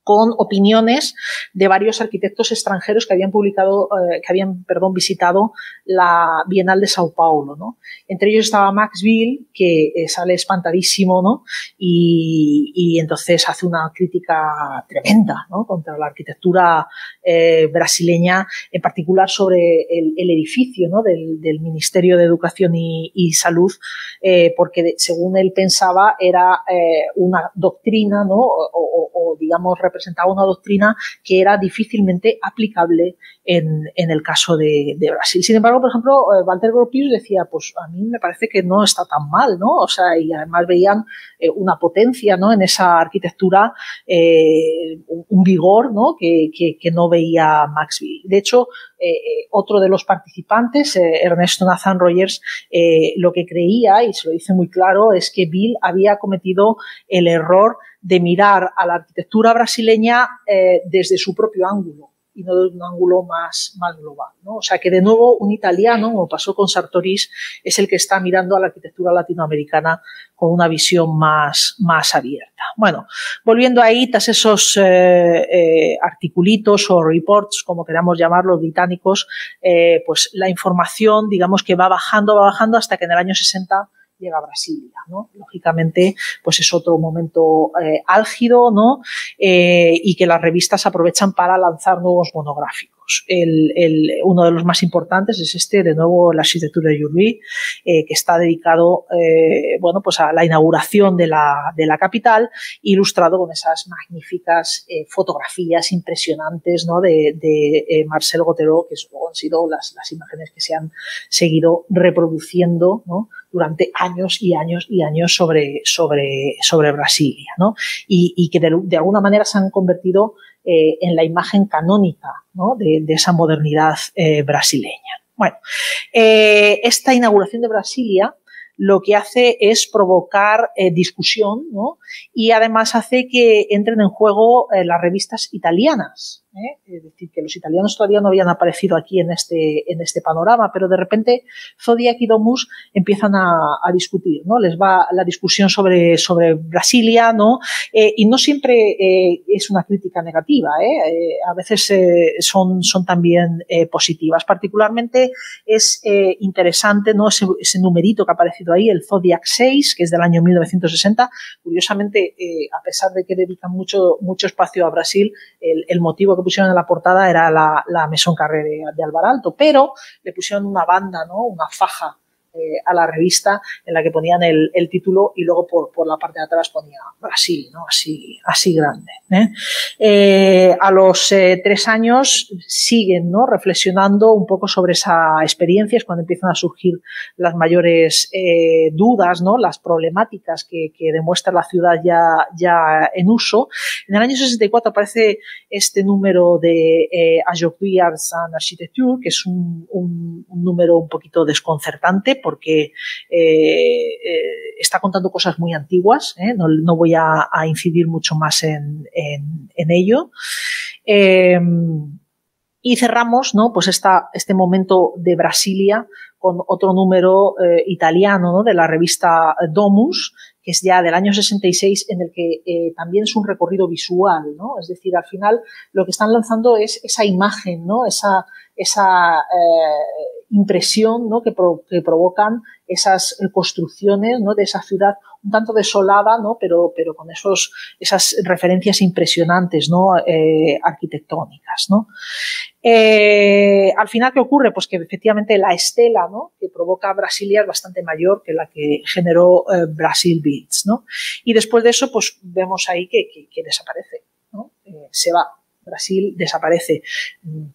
con opiniones de varios arquitectos extranjeros que habían publicado, eh, que habían, perdón, visitado la Bienal de Sao Paulo, ¿no? Entre ellos estaba Max Bill, que eh, sale espantadísimo, ¿no? Y, entonces hace una crítica tremenda, ¿no? Contra la arquitectura eh, brasileña, en particular sobre el, edificio, ¿no? Del, Ministerio de Educación y, Salud, porque según él pensaba era una doctrina, ¿no? O, o, o digamos, representaba una doctrina que era difícilmente aplicable en, en el caso de, Brasil. Sin embargo, por ejemplo, eh, Walter Gropius decía, pues a mí me parece que no está tan mal, ¿no? O sea, y además veían eh, una potencia, ¿no? En esa arquitectura, eh, un, vigor, ¿no? Que, que, que, no veía Maxville. De hecho, eh, otro de los participantes, eh, Ernesto Nathan Rogers, lo que creía, y se lo dice muy claro, es que Bill había cometido el error de mirar a la arquitectura brasileña eh, desde su propio ángulo y no desde un ángulo más, más global. ¿no? O sea que de nuevo un italiano, como pasó con Sartoris, es el que está mirando a la arquitectura latinoamericana con una visión más, más abierta. Bueno, volviendo ahí, tras esos eh, eh, articulitos o reports, como queramos llamarlos, británicos, eh, pues la información, digamos que va bajando, va bajando hasta que en el año 60 llega a Brasilia, ¿no? Lógicamente, pues es otro momento eh, álgido, ¿no? Eh, y que las revistas aprovechan para lanzar nuevos monográficos. El, el, uno de los más importantes es este, de nuevo, la arquitectura de Yuri, eh, que está dedicado, eh, bueno, pues a la inauguración de la, de la capital, ilustrado con esas magníficas eh, fotografías impresionantes, ¿no? De, de eh, Marcel Gotero, que han sido las, las imágenes que se han seguido reproduciendo, ¿no? Durante años y años y años sobre, sobre, sobre Brasilia, ¿no? Y, y que de, alguna manera se han convertido eh, en la imagen canónica ¿no? de, de, esa modernidad eh, brasileña. Bueno, eh, esta inauguración de Brasilia lo que hace es provocar discusión ¿no? y además hace que entren en juego las revistas italianas. ¿Eh? Es decir, que los italianos todavía no habían aparecido aquí en este, en este panorama, pero de repente Zodiac y Domus empiezan a, discutir, ¿no? Les va la discusión sobre, sobre Brasilia, ¿no? Eh, y no siempre eh, es una crítica negativa, a veces son, son también positivas. Particularmente es interesante, ¿no? Ese, ese, numerito que ha aparecido ahí, el Zodiac 6, que es del año 1960. Curiosamente, a pesar de que dedican mucho, mucho espacio a Brasil, el, el motivo que pusieron en la portada era la, la Maison Carré de, de Alvaralto, pero le pusieron una banda, ¿no? Una faja eh, a la revista en la que ponían el, título y luego por, por, la parte de atrás ponía Brasil, ¿no? Así, así grande. ¿eh? Eh, a los tres años siguen, ¿no? Reflexionando un poco sobre esa experiencia, es cuando empiezan a surgir las mayores dudas, ¿no? Las problemáticas que, que, demuestra la ciudad ya, ya en uso. En el año 64 aparece este número de Ajokui Arts and Architecture, que es un, un, un número un poquito desconcertante porque eh, eh, está contando cosas muy antiguas, ¿eh? no, voy a, incidir mucho más en, ello. y cerramos, ¿no? Pues este momento de Brasilia con otro número italiano ¿no? de la revista Domus, que es ya del año 66, en el que también es un recorrido visual, ¿no? Es decir, al final lo que están lanzando es esa imagen, ¿no? Esa, esa impresión ¿no? que, pro, que, provocan esas construcciones ¿no? de esa ciudad un tanto desolada, ¿no? pero, pero con esos, esas referencias impresionantes ¿no? Eh, arquitectónicas. ¿no? Eh, al final, ¿qué ocurre? Pues que efectivamente la estela ¿no? que provoca Brasilia es bastante mayor que la que generó eh, Brasil Beats. ¿no? Y después de eso, pues vemos ahí que, que, que desaparece, ¿no? se va. Brasil desaparece.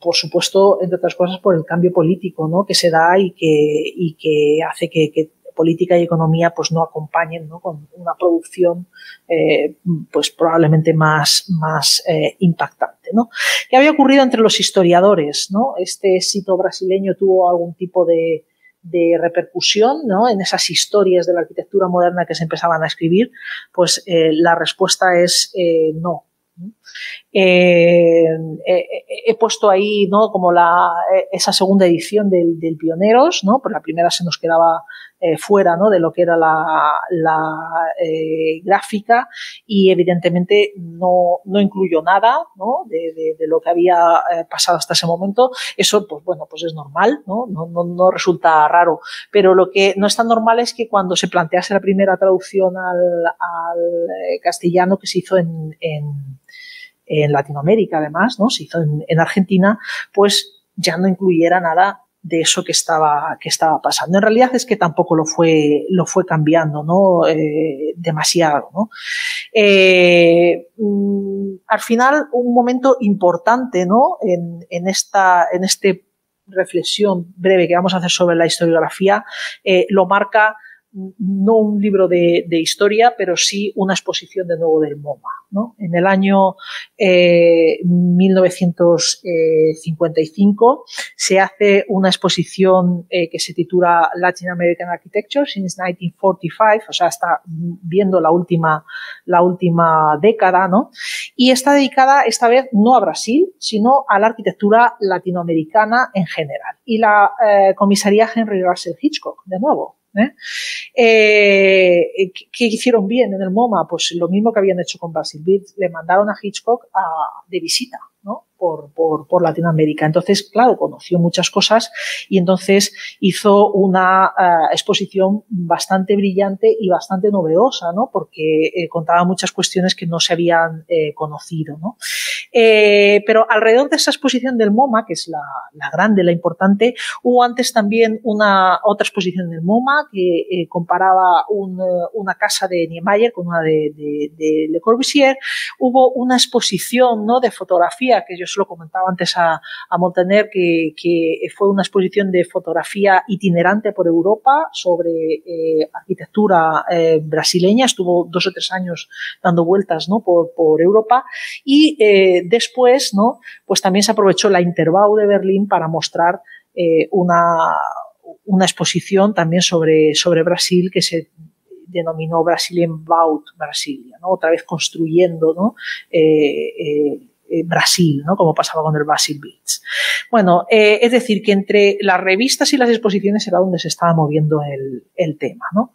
Por supuesto, entre otras cosas, por el cambio político ¿no? que se da y que, hace que, política y economía pues no acompañen ¿no? con una producción eh, pues probablemente más, más eh, impactante. ¿no? ¿Qué había ocurrido entre los historiadores? ¿no? Este sitio brasileño tuvo algún tipo de, repercusión ¿no? en esas historias de la arquitectura moderna que se empezaban a escribir, pues eh, la respuesta es no. Eh, he puesto ahí, ¿no? Como la, esa segunda edición del, del Pioneros, ¿no? Por la primera se nos quedaba eh, fuera ¿no? de lo que era la, eh, gráfica y evidentemente no, no incluyó nada ¿no? de, lo que había eh, pasado hasta ese momento. Eso, pues bueno, pues es normal, ¿no? No, no, resulta raro. Pero lo que no es tan normal es que cuando se plantease la primera traducción al, castellano que se hizo en, Latinoamérica, además, ¿no? Se hizo en, en Argentina, pues ya no incluyera nada de eso que estaba, que estaba pasando. En realidad es que tampoco lo fue, lo fue cambiando, ¿no? Eh, demasiado, ¿no? Eh, mm, al final, un momento importante, ¿no? En, en esta, en este reflexión breve que vamos a hacer sobre la historiografía, eh, lo marca no un libro de, historia, pero sí una exposición de nuevo del MoMA. ¿no? En el año 1955 eh, se hace una exposición eh, que se titula Latin American Architecture since 1945, o sea, está viendo la última, la última década, ¿no? Y está dedicada esta vez no a Brasil, sino a la arquitectura latinoamericana en general. Y la eh, comisaría Henry Russell Hitchcock, de nuevo, ¿eh? Eh, ¿Qué hicieron bien en el MoMA? Pues lo mismo que habían hecho con Basil Beat, le mandaron a Hitchcock de visita, ¿no? Por, Latinoamérica. Entonces, claro, conoció muchas cosas y entonces hizo una eh, exposición bastante brillante y bastante novedosa, ¿no? Porque eh, contaba muchas cuestiones que no se habían eh, conocido, ¿no? pero alrededor de esa exposición del MoMA, que es la, grande, la importante, hubo antes también una otra exposición del MoMA que comparaba un, una casa de Niemeyer con una de, Le Corbusier. Hubo una exposición, ¿no? De fotografía que lo comentaba antes a, a Montaner, que, fue una exposición de fotografía itinerante por Europa sobre eh, arquitectura eh, brasileña. Estuvo dos o tres años dando vueltas ¿no? por, Europa. Y eh, después, ¿no? pues también se aprovechó la Interbau de Berlín para mostrar una, una exposición también sobre, sobre Brasil que se denominó Brazilian Baut Brasilia, ¿no? otra vez construyendo ¿no? Eh, Brasil, ¿no? como pasaba con el Brasil Beats. Bueno, eh, es decir, que entre las revistas y las exposiciones era donde se estaba moviendo el, el tema. ¿no?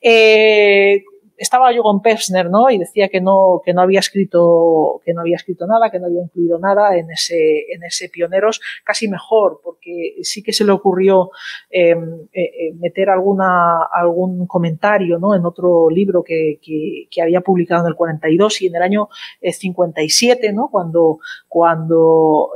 Eh, estaba yo con Pevsner, ¿no? Y decía que no, que no había escrito, que no había escrito nada, que no había incluido nada en ese, en ese pioneros, casi mejor, porque sí que se le ocurrió em, eh, eh, meter alguna, algún comentario, ¿no? En otro libro que, que, que, había publicado en el 42 y en el año 57, eh, ¿no? Cuando, cuando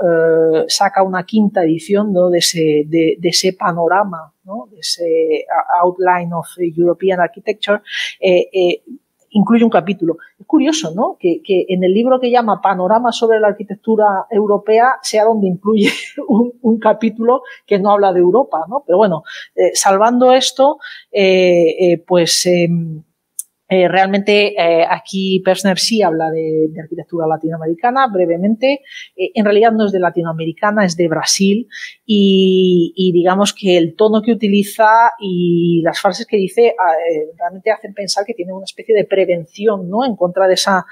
saca una quinta edición, ¿no? De ese, de ese panorama ese Outline of European Architecture, eh, eh, incluye un capítulo. Es curioso, ¿no? Que, en el libro que llama Panorama sobre la arquitectura europea sea donde incluye un, capítulo que no habla de Europa, ¿no? Pero bueno, eh, salvando esto, pues em, eh, realmente eh, aquí Persner sí habla de, arquitectura latinoamericana brevemente. Eh, en realidad no es de latinoamericana, es de Brasil y, digamos que el tono que utiliza y las frases que dice realmente hacen pensar que tiene una especie de prevención ¿no? en contra de esa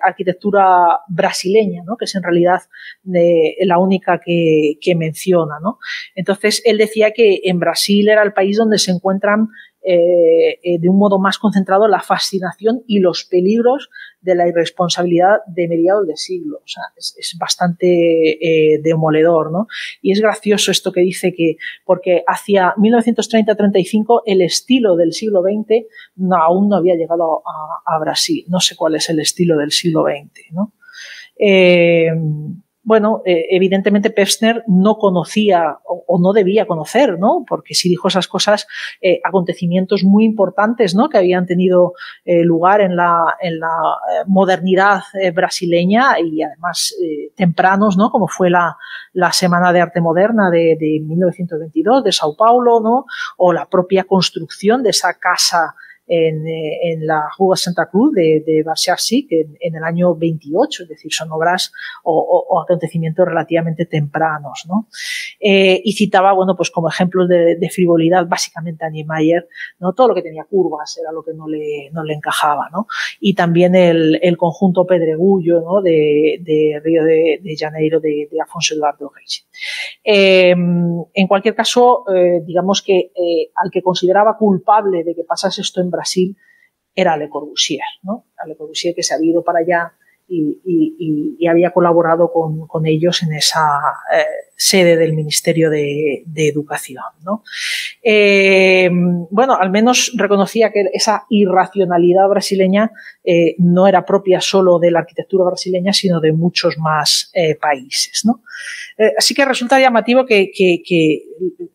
arquitectura brasileña, ¿no? que es en realidad la única que, que menciona. ¿no? Entonces él decía que en Brasil era el país donde se encuentran eh, eh, de un modo más concentrado la fascinación y los peligros de la irresponsabilidad de mediados de siglo. O sea, es, bastante eh, demoledor, ¿no? Y es gracioso esto que dice que, porque hacia 1930-35 el estilo del siglo XX aún no había llegado a, Brasil. No sé cuál es el estilo del siglo XX, ¿no? Bueno, eh, evidentemente Pevsner no conocía o, no debía conocer, ¿no? Porque si dijo esas cosas, eh, acontecimientos muy importantes, ¿no? Que habían tenido eh, lugar en la, en la modernidad brasileña y además tempranos, ¿no? Como fue la, la Semana de Arte Moderna de, de 1922 de Sao Paulo, ¿no? O la propia construcción de esa casa en, en la Rua Santa Cruz de, de en, en, el año 28, es decir, son obras o, acontecimientos relativamente tempranos. ¿no? Eh, y citaba, bueno, pues como ejemplos de, frivolidad, básicamente a Niemeyer, ¿no? todo lo que tenía curvas era lo que no le, no le encajaba. ¿no? Y también el, el conjunto Pedregullo ¿no? de, Río de, Janeiro de, Afonso Eduardo Reis. Eh, en cualquier caso, eh, digamos que eh, al que consideraba culpable de que pasase esto en Brasil era Le Corbusier, ¿no? Le Corbusier que se había ido para allá y, había colaborado con, con, ellos en esa eh, sede del Ministerio de, Educación. ¿no? Eh, bueno, al menos reconocía que esa irracionalidad brasileña eh, no era propia solo de la arquitectura brasileña, sino de muchos más eh, países. ¿no? así que resulta llamativo que, que,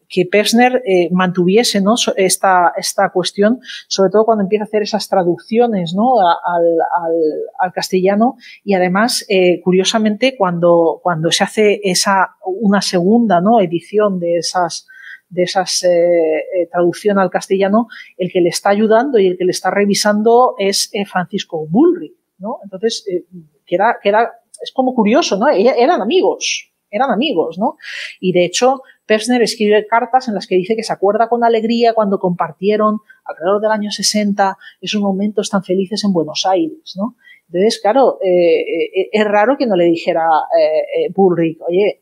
que Persner mantuviese ¿no? esta, esta cuestión, sobre todo cuando empieza a hacer esas traducciones ¿no? al, al, al castellano y además, curiosamente, cuando, cuando se hace esa, segunda ¿no? edición de esas, de esas eh, traducción al castellano, el que le está ayudando y el que le está revisando es Francisco Bullrich, ¿no? Entonces, que era, que era, es como curioso, ¿no? Eran amigos, eran amigos, ¿no? Y de hecho, Persner escribe cartas en las que dice que se acuerda con alegría cuando compartieron alrededor del año 60 esos momentos tan felices en Buenos Aires, ¿no? Entonces, claro, eh, eh, es raro que no le dijera eh, eh oye,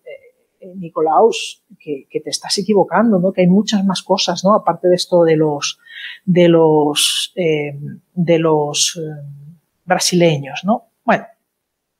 eh, Nicolaus, que, que, te estás equivocando, ¿no? Que hay muchas más cosas, ¿no? Aparte de esto de los, de los, eh, de los brasileños, ¿no? Bueno,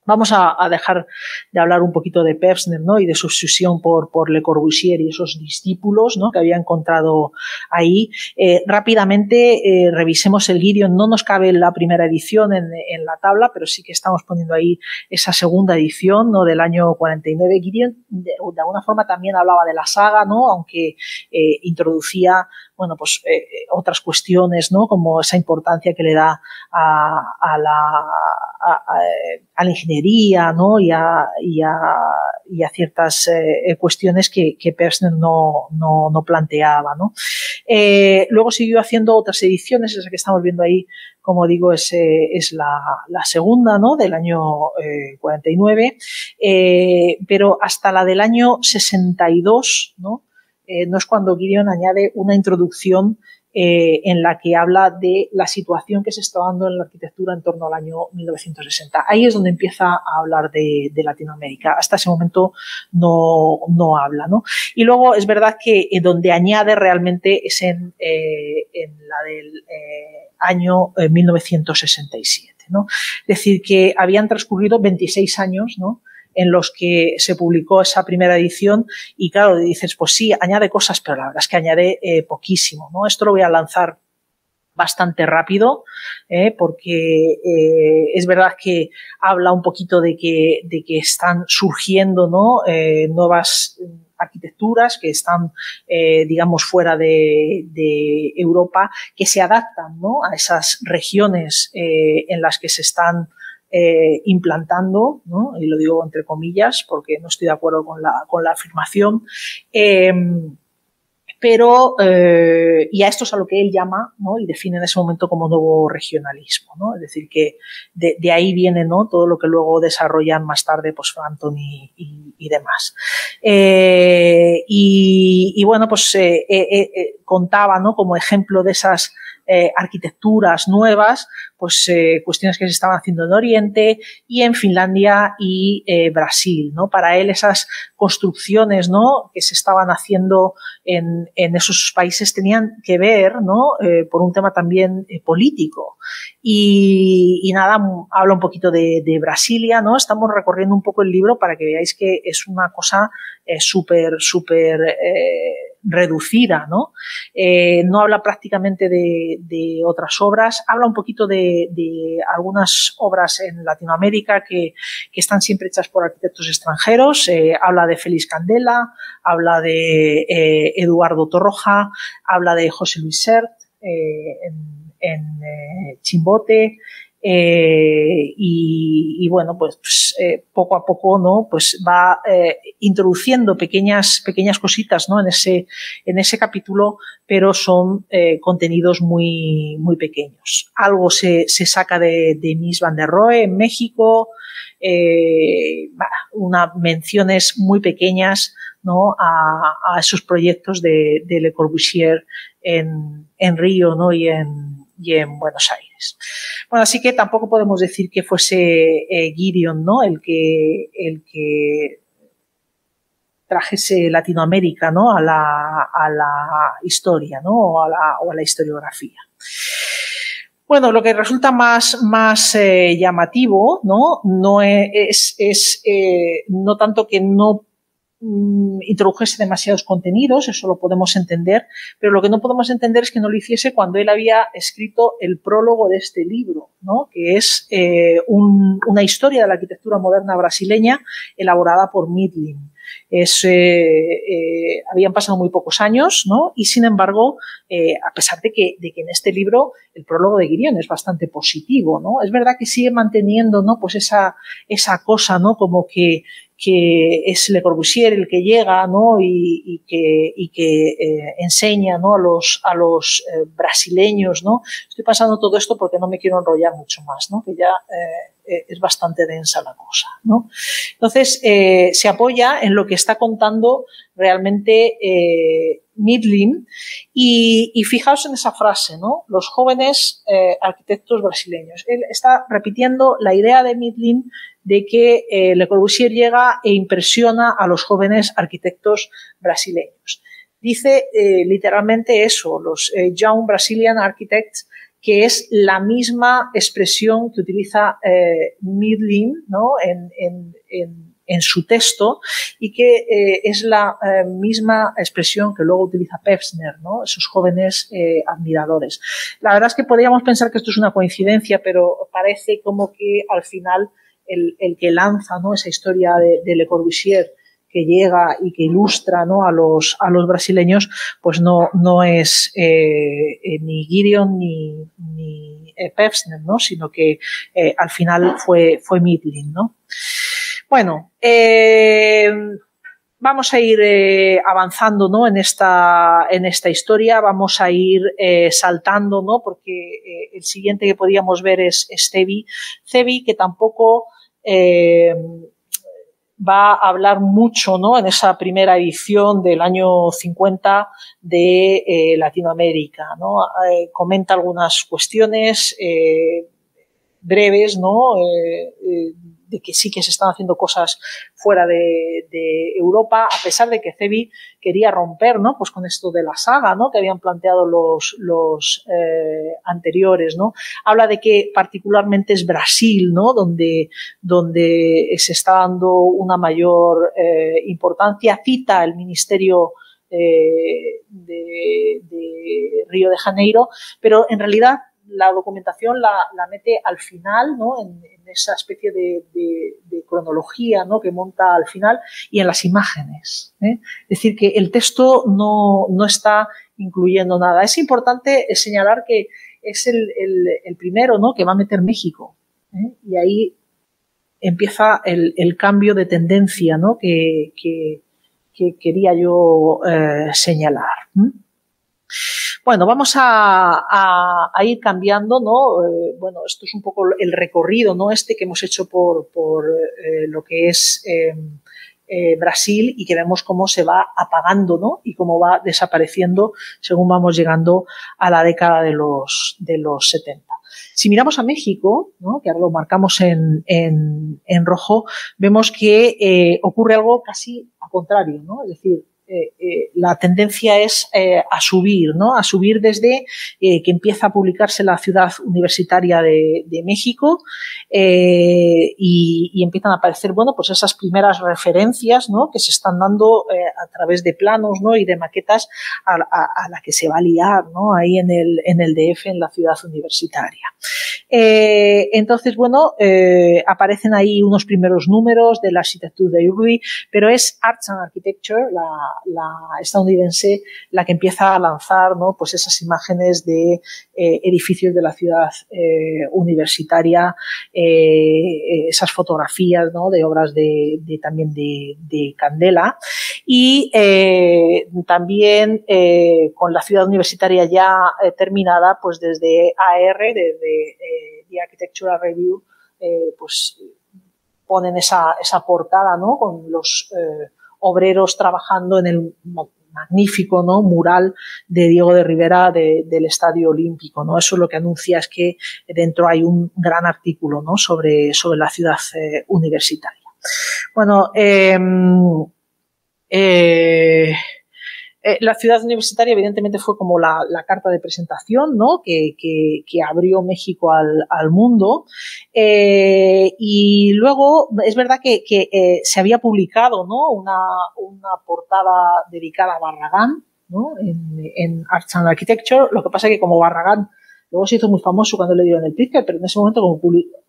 Vamos a, dejar de hablar un poquito de Pevsner ¿no? y de su obsesión por, Le Corbusier y esos discípulos ¿no? que había encontrado ahí. Eh, rápidamente eh, revisemos el Gideon. No nos cabe la primera edición en, en, la tabla, pero sí que estamos poniendo ahí esa segunda edición ¿no? del año 49. Gideon de, de alguna forma también hablaba de la saga, ¿no? aunque eh, introducía bueno, pues eh, otras cuestiones, ¿no? Como esa importancia que le da a, a la, a, a, la ingeniería, ¿no? Y a, y a, y a ciertas eh, cuestiones que, que Persner no, no, no planteaba, ¿no? Eh, luego siguió haciendo otras ediciones, esa que estamos viendo ahí, como digo, es, eh, es la, la, segunda, ¿no? Del año 49, pero hasta la del año 62, ¿no? Eh, no es cuando Gideon añade una introducción eh, en la que habla de la situación que se está dando en la arquitectura en torno al año 1960. Ahí es donde empieza a hablar de, Latinoamérica. Hasta ese momento no, no habla. ¿no? Y luego es verdad que eh, donde añade realmente es en, en la del año 1967. ¿no? Es decir, que habían transcurrido 26 años ¿no? En los que se publicó esa primera edición y claro, dices, pues sí, añade cosas, pero la verdad es que añade eh, poquísimo, ¿no? Esto lo voy a lanzar bastante rápido, eh, porque eh, es verdad que habla un poquito de que, de que están surgiendo ¿no? nuevas arquitecturas que están, digamos, fuera de, de, Europa, que se adaptan ¿no? a esas regiones en las que se están eh, implantando, ¿no? y lo digo entre comillas porque no estoy de acuerdo con la, con la afirmación, eh, pero, eh, y a esto es a lo que él llama, ¿no? Y define en ese momento como nuevo regionalismo, ¿no? Es decir, que de, de ahí viene, ¿no? Todo lo que luego desarrollan más tarde, pues, Frampton y, y, y demás. Eh, y, y, bueno, pues, eh, eh, eh, contaba, ¿no? Como ejemplo de esas eh, arquitecturas nuevas, pues eh, cuestiones que se estaban haciendo en Oriente y en Finlandia y eh, Brasil, ¿no? Para él esas construcciones, ¿no? Que se estaban haciendo en, en esos países tenían que ver, ¿no? Por un tema también político. Y, nada, habla un poquito de, Brasilia, ¿no? Estamos recorriendo un poco el libro para que veáis que es una cosa súper, súper reducida, ¿no? Eh, no habla prácticamente de, otras obras, habla un poquito de, algunas obras en Latinoamérica que, están siempre hechas por arquitectos extranjeros, eh, habla de Félix Candela, habla de eh, Eduardo Torroja, habla de José Luis Sert en Chimbote, Eh, y, bueno, pues, pues eh, poco a poco, ¿no? Pues va eh, introduciendo pequeñas, pequeñas cositas, ¿no? En ese, en ese capítulo, pero son contenidos muy, muy pequeños. Algo se, se saca de, de, Miss Van der Rohe en México, unas menciones muy pequeñas, ¿no? A, a esos proyectos de, de Le Corbusier en, en Río, ¿no? Y en, y en Buenos Aires. Bueno, así que tampoco podemos decir que fuese eh, Gideon, ¿no? El que, el que trajese Latinoamérica, ¿no? A la, a la historia, ¿no? O a la, o a la historiografía. Bueno, lo que resulta más, más eh, llamativo, ¿no? No es, es eh, no tanto que no Mm, introdujese demasiados contenidos, eso lo podemos entender, pero lo que no podemos entender es que no lo hiciese cuando él había escrito el prólogo de este libro, ¿no? que es eh, un, una historia de la arquitectura moderna brasileña elaborada por Midlin. Es, eh, eh, habían pasado muy pocos años, ¿no? Y sin embargo, eh, a pesar de que, de que en este libro el prólogo de Guirion es bastante positivo, ¿no? Es verdad que sigue manteniendo, ¿no? Pues esa, esa cosa, ¿no? Como que, que es Le Corbusier el que llega ¿no? y, y que, y que eh, enseña ¿no? a los, a los eh, brasileños. ¿no? Estoy pasando todo esto porque no me quiero enrollar mucho más, ¿no? que ya eh, eh es bastante densa la cosa. ¿no? Entonces, eh, se apoya en lo que está contando realmente eh, Midlin y, y, fijaos en esa frase, ¿no? los jóvenes arquitectos brasileños. Él está repitiendo la idea de Midlin de que eh, Le Corbusier llega e impresiona a los jóvenes arquitectos brasileños. Dice eh, literalmente eso, los eh, Young Brazilian Architects, que es la misma expresión que utiliza Midlin ¿no? en, en, en, su texto y que es la misma expresión que luego utiliza Pevsner, ¿no? esos jóvenes admiradores. La verdad es que podríamos pensar que esto es una coincidencia, pero parece como que al final el, que lanza ¿no? esa historia de, Le Corbusier que llega y que ilustra ¿no? a, los, a los brasileños, pues no, no es eh, eh, ni Gideon ni, ni eh, ¿no? sino que al final fue, fue Midlin. ¿no? Bueno, vamos a ir avanzando ¿no? en, esta, en esta historia, vamos a ir saltando, ¿no? porque el siguiente que podíamos ver es, es Cebi que tampoco eh, va a hablar mucho ¿no? en esa primera edición del año 50 de eh, Latinoamérica. ¿no? Eh, comenta algunas cuestiones breves, ¿no? De que sí que se están haciendo cosas fuera de, de, Europa, a pesar de que Cebi quería romper, ¿no? Pues con esto de la saga, ¿no? Que habían planteado los, los eh, anteriores, ¿no? Habla de que particularmente es Brasil, ¿no? Donde, donde se está dando una mayor eh, importancia. Cita el Ministerio eh, de, de Río de Janeiro, pero en realidad la documentación la, mete al final, ¿no? En, esa especie de, cronología ¿no? que monta al final y en las imágenes. ¿eh? Es decir, que el texto no, no está incluyendo nada. Es importante señalar que es el, el, primero ¿no? que va a meter México. ¿eh? Y ahí empieza el, el, cambio de tendencia ¿no? que, que, que quería yo eh, señalar. Bueno, vamos a, ir cambiando, ¿no? Eh, bueno, esto es un poco el recorrido, ¿no? Este que hemos hecho por, eh, lo que es eh, Brasil y que vemos cómo se va apagando, ¿no? Y cómo va desapareciendo según vamos llegando a la década de los, de los 70. Si miramos a México, ¿no? que ahora lo marcamos en, rojo, vemos que ocurre algo casi a contrario, ¿no? Es decir, eh, eh, la tendencia es eh, a subir, ¿no? A subir desde que empieza a publicarse la ciudad universitaria de, México y, empiezan a aparecer, bueno, pues esas primeras referencias, ¿no? Que se están dando a través de planos, ¿no? Y de maquetas a, a, la que se va a liar, ¿no? Ahí en el, en el DF, en la ciudad universitaria. Entonces, bueno, aparecen ahí unos primeros números de la arquitectura de Urbi, pero es Arts and Architecture, la, estadounidense, la que empieza a lanzar ¿no? pues esas imágenes de edificios de la ciudad universitaria, esas fotografías ¿no? de obras de, también de, de, Candela y también con la ciudad universitaria ya terminada, pues desde AR, desde eh, The Architectural Review, eh, pues ponen esa, esa, portada, ¿no? Con los eh, obreros trabajando en el magnífico ¿no? mural de Diego de Rivera del Estadio Olímpico. ¿no? Eso lo que anuncia es que dentro hay un gran artículo ¿no? sobre, sobre la ciudad universitaria. Bueno, em, eh, eh, la ciudad universitaria evidentemente fue como la, carta de presentación ¿no? que, abrió México al, mundo eh, y luego es verdad que, eh, se había publicado ¿no? una, portada dedicada a Barragán ¿no? en, en Arts and Architecture, lo que pasa es que como Barragán Luego se hizo muy famoso cuando le dieron el Pritzker, pero en ese momento como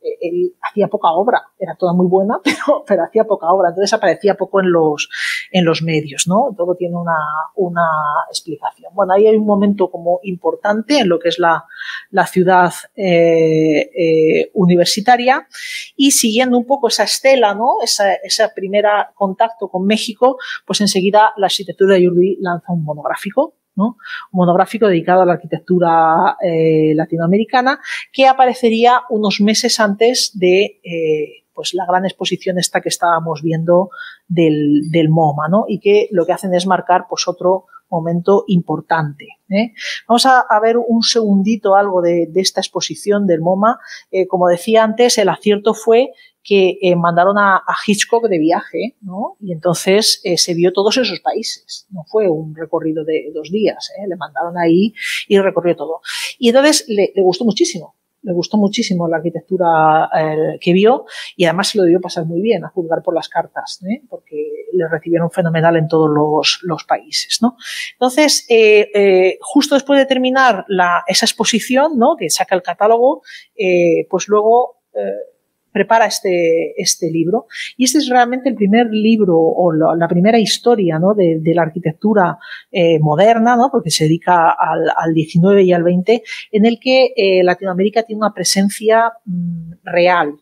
eh, él hacía poca obra, era toda muy buena, pero, pero hacía poca obra, entonces aparecía poco en los, en los medios, ¿no? Todo tiene una, una explicación. Bueno, ahí hay un momento como importante en lo que es la, la ciudad eh, eh, universitaria y siguiendo un poco esa estela, ¿no? Esa, esa primera contacto con México, pues enseguida la arquitectura de Yurdi lanza un monográfico un monográfico dedicado a la arquitectura eh, latinoamericana que aparecería unos meses antes de eh, pues la gran exposición esta que estábamos viendo del, MoMA, ¿no? Y que lo que hacen es marcar pues otro momento importante. ¿eh? Vamos a, ver un segundito algo de, esta exposición del MoMA. como decía antes, el acierto fue que eh, mandaron a, Hitchcock de viaje, ¿no? Y entonces eh, se vio todos esos países. No fue un recorrido de dos días, ¿eh? le mandaron ahí y recorrió todo. Y entonces le, gustó muchísimo. Le gustó muchísimo la arquitectura que vio y además se lo debió pasar muy bien a juzgar por las cartas, porque le recibieron fenomenal en todos los, países. ¿no? Entonces, justo después de terminar esa exposición, ¿no? que saca el catálogo, pues luego prepara este, este libro. Y este es realmente el primer libro o la, primera historia ¿no? de, la arquitectura eh, moderna, ¿no? porque se dedica al, al, 19 y al 20, en el que eh, Latinoamérica tiene una presencia mm, real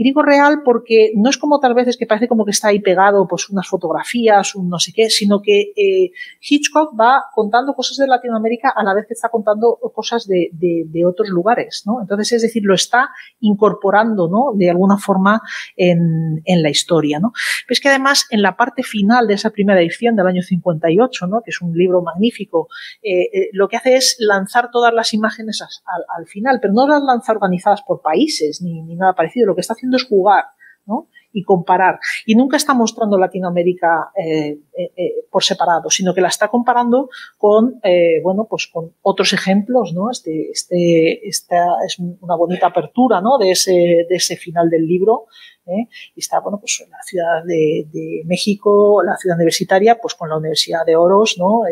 y digo real porque no es como tal vez es que parece como que está ahí pegado pues unas fotografías, un no sé qué, sino que eh, Hitchcock va contando cosas de Latinoamérica a la vez que está contando cosas de, otros lugares, ¿no? Entonces, es decir, lo está incorporando, ¿no? De alguna forma en, en la historia, ¿no? Pero es que además en la parte final de esa primera edición del año 58, ¿no? Que es un libro magnífico, eh, eh, lo que hace es lanzar todas las imágenes al, al, final, pero no las lanza organizadas por países ni, ni nada parecido. Lo que está haciendo es jugar, ¿no? y comparar. Y nunca está mostrando Latinoamérica eh, eh, eh, por separado, sino que la está comparando con, bueno, pues con otros ejemplos, ¿no? Este, este, esta es una bonita apertura, ¿no? De ese, de ese final del libro. Y está, bueno, pues la ciudad de, México, la ciudad universitaria, pues con la Universidad de Oros, ¿no?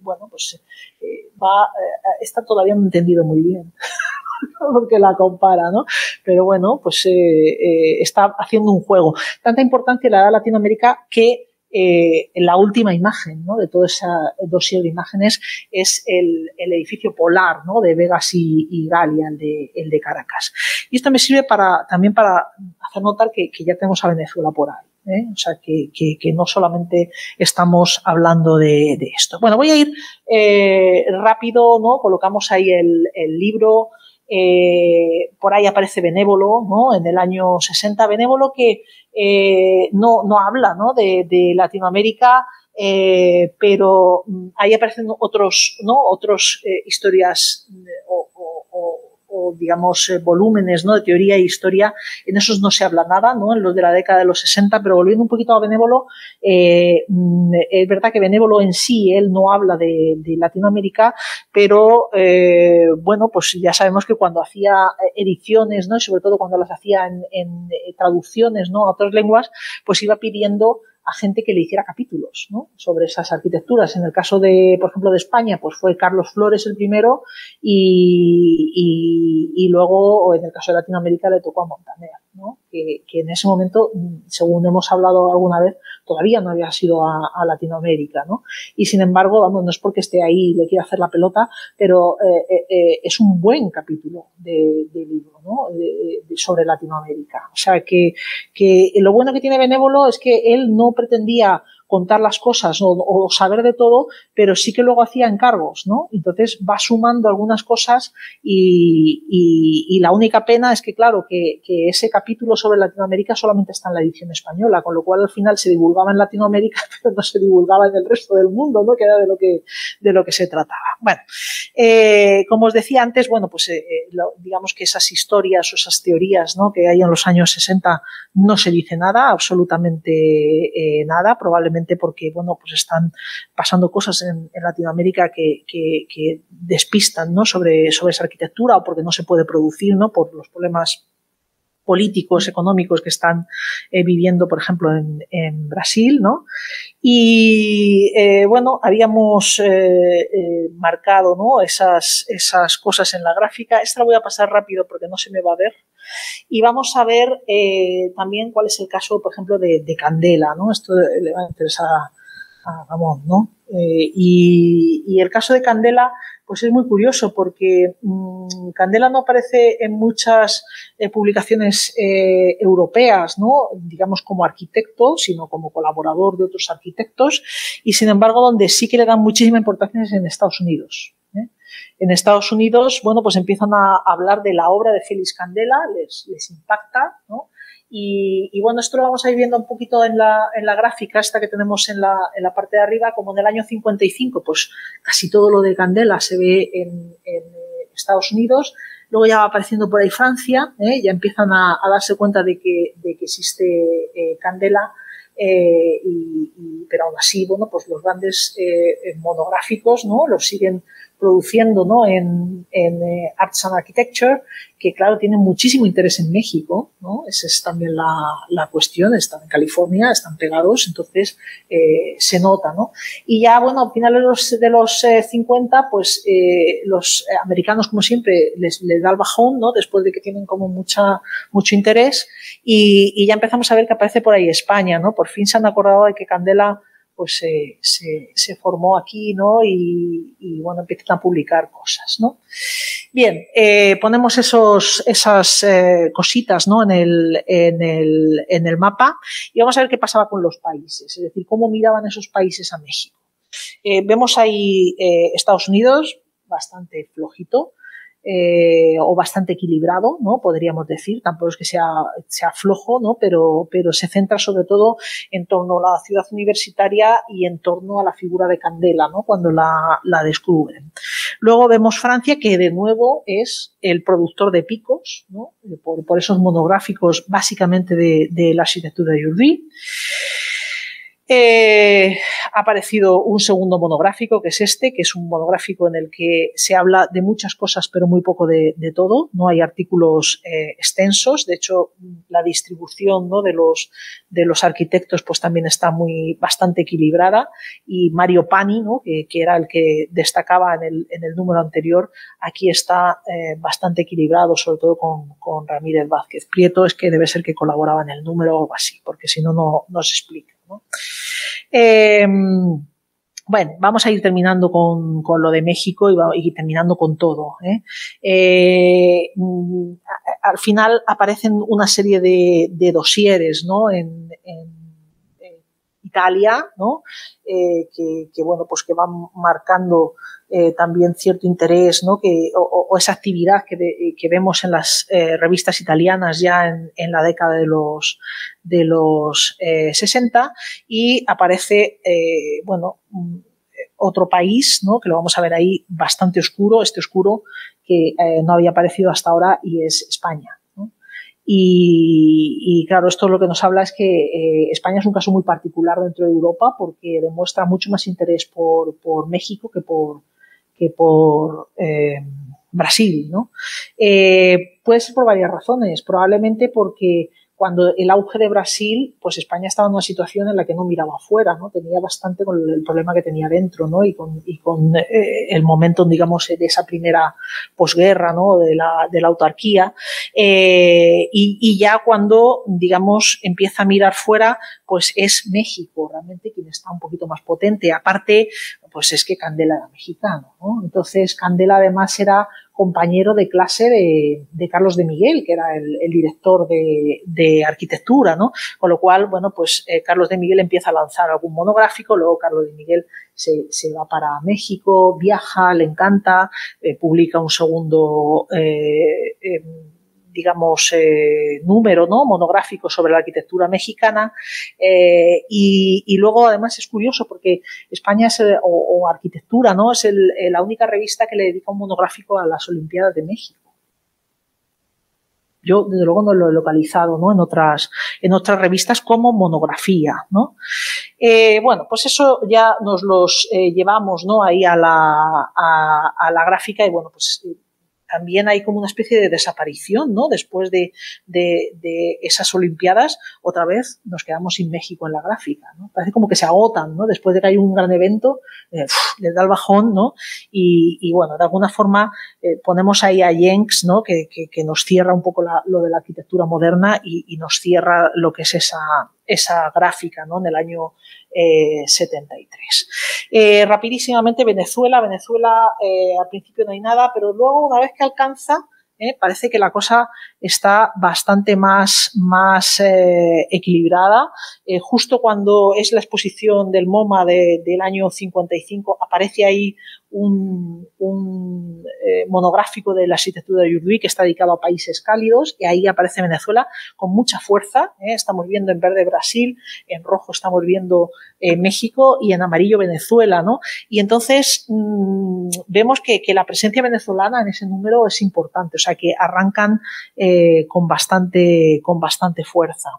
bueno, pues va, está todavía no entendido muy bien. porque la compara, ¿no? Pero bueno, pues eh, eh, está haciendo un juego. Tanta importancia le da Latinoamérica que eh, la última imagen ¿no? de todo ese dossier de imágenes es el, edificio polar ¿no? de Vegas y, Galia, el de, el de, Caracas. Y esto me sirve para, también para hacer notar que, ya tenemos a Venezuela por ahí. ¿eh? O sea, que, que, no solamente estamos hablando de, esto. Bueno, voy a ir rápido, ¿no? Colocamos ahí el, el libro, eh, por ahí aparece Benévolo, ¿no? En el año 60, Benévolo que eh, no, no habla, ¿no? De, de Latinoamérica, eh, pero mm, ahí aparecen otros, ¿no? Otros eh, historias o, digamos, eh, volúmenes ¿no? de teoría e historia, en esos no se habla nada, ¿no? en los de la década de los 60, pero volviendo un poquito a Benévolo, eh, mm, es verdad que Benévolo en sí, él no habla de, Latinoamérica, pero eh, bueno, pues ya sabemos que cuando hacía ediciones, ¿no? y sobre todo cuando las hacía en, traducciones ¿no? a otras lenguas, pues iba pidiendo a gente que le hiciera capítulos ¿no? sobre esas arquitecturas. En el caso de, por ejemplo, de España, pues fue Carlos Flores el primero y, y, y luego, en el caso de Latinoamérica, le tocó a Montaner, que, que, en ese momento, según hemos hablado alguna vez, todavía no había sido a, a, Latinoamérica. ¿no? Y sin embargo, vamos, no es porque esté ahí y le quiera hacer la pelota, pero eh, eh, eh es un buen capítulo de, de libro ¿no? sobre Latinoamérica. O sea, que, que lo bueno que tiene Benévolo es que él no pretendía contar las cosas o, saber de todo, pero sí que luego hacía encargos, ¿no? Entonces va sumando algunas cosas y, la única pena es que, claro, que, ese capítulo sobre Latinoamérica solamente está en la edición española, con lo cual al final se divulgaba en Latinoamérica, pero no se divulgaba en el resto del mundo, ¿no? Que era de lo que, de lo que se trataba. Bueno, eh, como os decía antes, bueno, pues eh, lo, digamos que esas historias o esas teorías, ¿no? Que hay en los años 60 no se dice nada, absolutamente eh, nada, probablemente porque, bueno, pues están pasando cosas en, Latinoamérica que, despistan, ¿no? Sobre, sobre esa arquitectura o porque no se puede producir, ¿no? Por los problemas políticos, económicos que están eh, viviendo, por ejemplo, en, Brasil, ¿no? Y eh, bueno, habíamos eh, marcado, ¿no? Esas, esas cosas en la gráfica. Esta la voy a pasar rápido porque no se me va a ver. Y vamos a ver eh, también cuál es el caso, por ejemplo, de, de Candela, ¿no? Esto le va a interesar a, Ramón, ¿no? Eh, y, el caso de Candela, pues es muy curioso porque mmm, Candela no aparece en muchas eh, publicaciones europeas, ¿no? digamos como arquitecto, sino como colaborador de otros arquitectos, y sin embargo donde sí que le dan muchísima importancia es en Estados Unidos. En Estados Unidos, bueno, pues empiezan a hablar de la obra de Félix Candela, les, impacta, ¿no? Y, bueno, esto lo vamos a ir viendo un poquito en la, en la gráfica esta que tenemos en la, en la, parte de arriba, como en el año 55, pues casi todo lo de Candela se ve en, Estados Unidos. Luego ya va apareciendo por ahí Francia, ¿eh? ya empiezan a, darse cuenta de que, de que existe eh, Candela. Eh, pero aún así, bueno, pues los grandes monográficos, ¿no? Los siguen produciendo ¿no? en, en eh, Arts and Architecture, que claro, tienen muchísimo interés en México, ¿no? Esa es también la, la cuestión, están en California, están pegados, entonces eh, se nota, ¿no? Y ya, bueno, a finales de los, de los eh, 50, pues eh, los americanos, como siempre, les, les, da el bajón, ¿no? Después de que tienen como mucha, mucho interés, y, y ya empezamos a ver que aparece por ahí España, ¿no? Por fin se han acordado de que Candela pues se, se, formó aquí, ¿no? Y, bueno, empiezan a publicar cosas, ¿no? Bien, eh, ponemos esos, esas eh, cositas, ¿no? En el, en, el, en el mapa y vamos a ver qué pasaba con los países, es decir, cómo miraban esos países a México. Eh, vemos ahí Estados Unidos, bastante flojito, eh, o bastante equilibrado, ¿no? Podríamos decir, tampoco es que sea, sea flojo, ¿no? Pero, pero se centra sobre todo en torno a la ciudad universitaria y en torno a la figura de Candela, ¿no? Cuando la, la descubren. Luego vemos Francia, que de nuevo es el productor de picos, ¿no? Por, por esos monográficos básicamente de, de la arquitectura de Jourdi. Eh, ha aparecido un segundo monográfico, que es este, que es un monográfico en el que se habla de muchas cosas, pero muy poco de, todo. No hay artículos eh, extensos. De hecho, la distribución ¿no? de, los, de los arquitectos pues también está muy bastante equilibrada. Y Mario Pani, ¿no? que, que era el que destacaba en el, en el número anterior, aquí está eh, bastante equilibrado, sobre todo con, con Ramírez Vázquez Prieto. Es que debe ser que colaboraba en el número o algo así, porque si no, no se explica. Eh, bueno, vamos a ir terminando con, con lo de México y, terminando con todo. ¿eh? Eh, al final aparecen una serie de, de dosieres ¿no? en, Italia, ¿no? Eh, que, que, bueno, pues que van marcando eh, también cierto interés, ¿no? Que, o, esa actividad que, vemos en las eh, revistas italianas ya en, en, la década de los, de los eh, 60 y aparece, bueno, otro país, ¿no? Que lo vamos a ver ahí bastante oscuro, este oscuro que no había aparecido hasta ahora y es España. Y, claro, esto lo que nos habla es que eh, España es un caso muy particular dentro de Europa porque demuestra mucho más interés por, por México que por, que por eh, Brasil, ¿no? Eh, puede ser por varias razones, probablemente porque cuando el auge de Brasil, pues España estaba en una situación en la que no miraba afuera, ¿no? Tenía bastante con el problema que tenía dentro, ¿no? Y con, y con eh, el momento, digamos, de esa primera posguerra, ¿no? De la, de la autarquía. Eh, y, y, ya cuando, digamos, empieza a mirar fuera, pues es México realmente quien está un poquito más potente. Aparte, pues es que Candela era mexicano, ¿no? Entonces, Candela además era compañero de clase de, Carlos de Miguel, que era el, director de, arquitectura, ¿no? Con lo cual, bueno, pues eh, Carlos de Miguel empieza a lanzar algún monográfico, luego Carlos de Miguel se, va para México, viaja, le encanta, eh, publica un segundo eh, digamos, eh, número ¿no? monográfico sobre la arquitectura mexicana. Eh, y, luego, además, es curioso porque España es, o, o, Arquitectura ¿no? es la única revista que le dedica un monográfico a las Olimpiadas de México. Yo, desde luego, no lo he localizado ¿no? en, otras, en otras revistas como monografía. ¿no? Eh, bueno, pues eso ya nos los eh, llevamos ¿no? ahí a la, a la gráfica y bueno, pues también hay como una especie de desaparición, ¿no? Después de, de, de, esas Olimpiadas, otra vez nos quedamos sin México en la gráfica, ¿no? Parece como que se agotan, ¿no? Después de que hay un gran evento, eh, les da el bajón, ¿no? Y, y bueno, de alguna forma eh, ponemos ahí a Jenks, ¿no? Que, que, que nos cierra un poco la, lo de la arquitectura moderna y, y, nos cierra lo que es esa, esa gráfica, ¿no? En el año eh, 73. Eh, rapidísimamente Venezuela. Venezuela eh, al principio no hay nada, pero luego una vez que alcanza, eh, parece que la cosa está bastante más, más eh, equilibrada. Eh, justo cuando es la exposición del MoMA de, del año 55, aparece ahí un, eh, monográfico de la arquitectura de Yurduy que está dedicado a países cálidos y ahí aparece Venezuela con mucha fuerza. ¿eh? Estamos viendo en verde Brasil, en rojo estamos viendo eh, México y en amarillo Venezuela. ¿no? Y entonces mmm, vemos que, que, la presencia venezolana en ese número es importante, o sea que arrancan con, bastante, con bastante fuerza.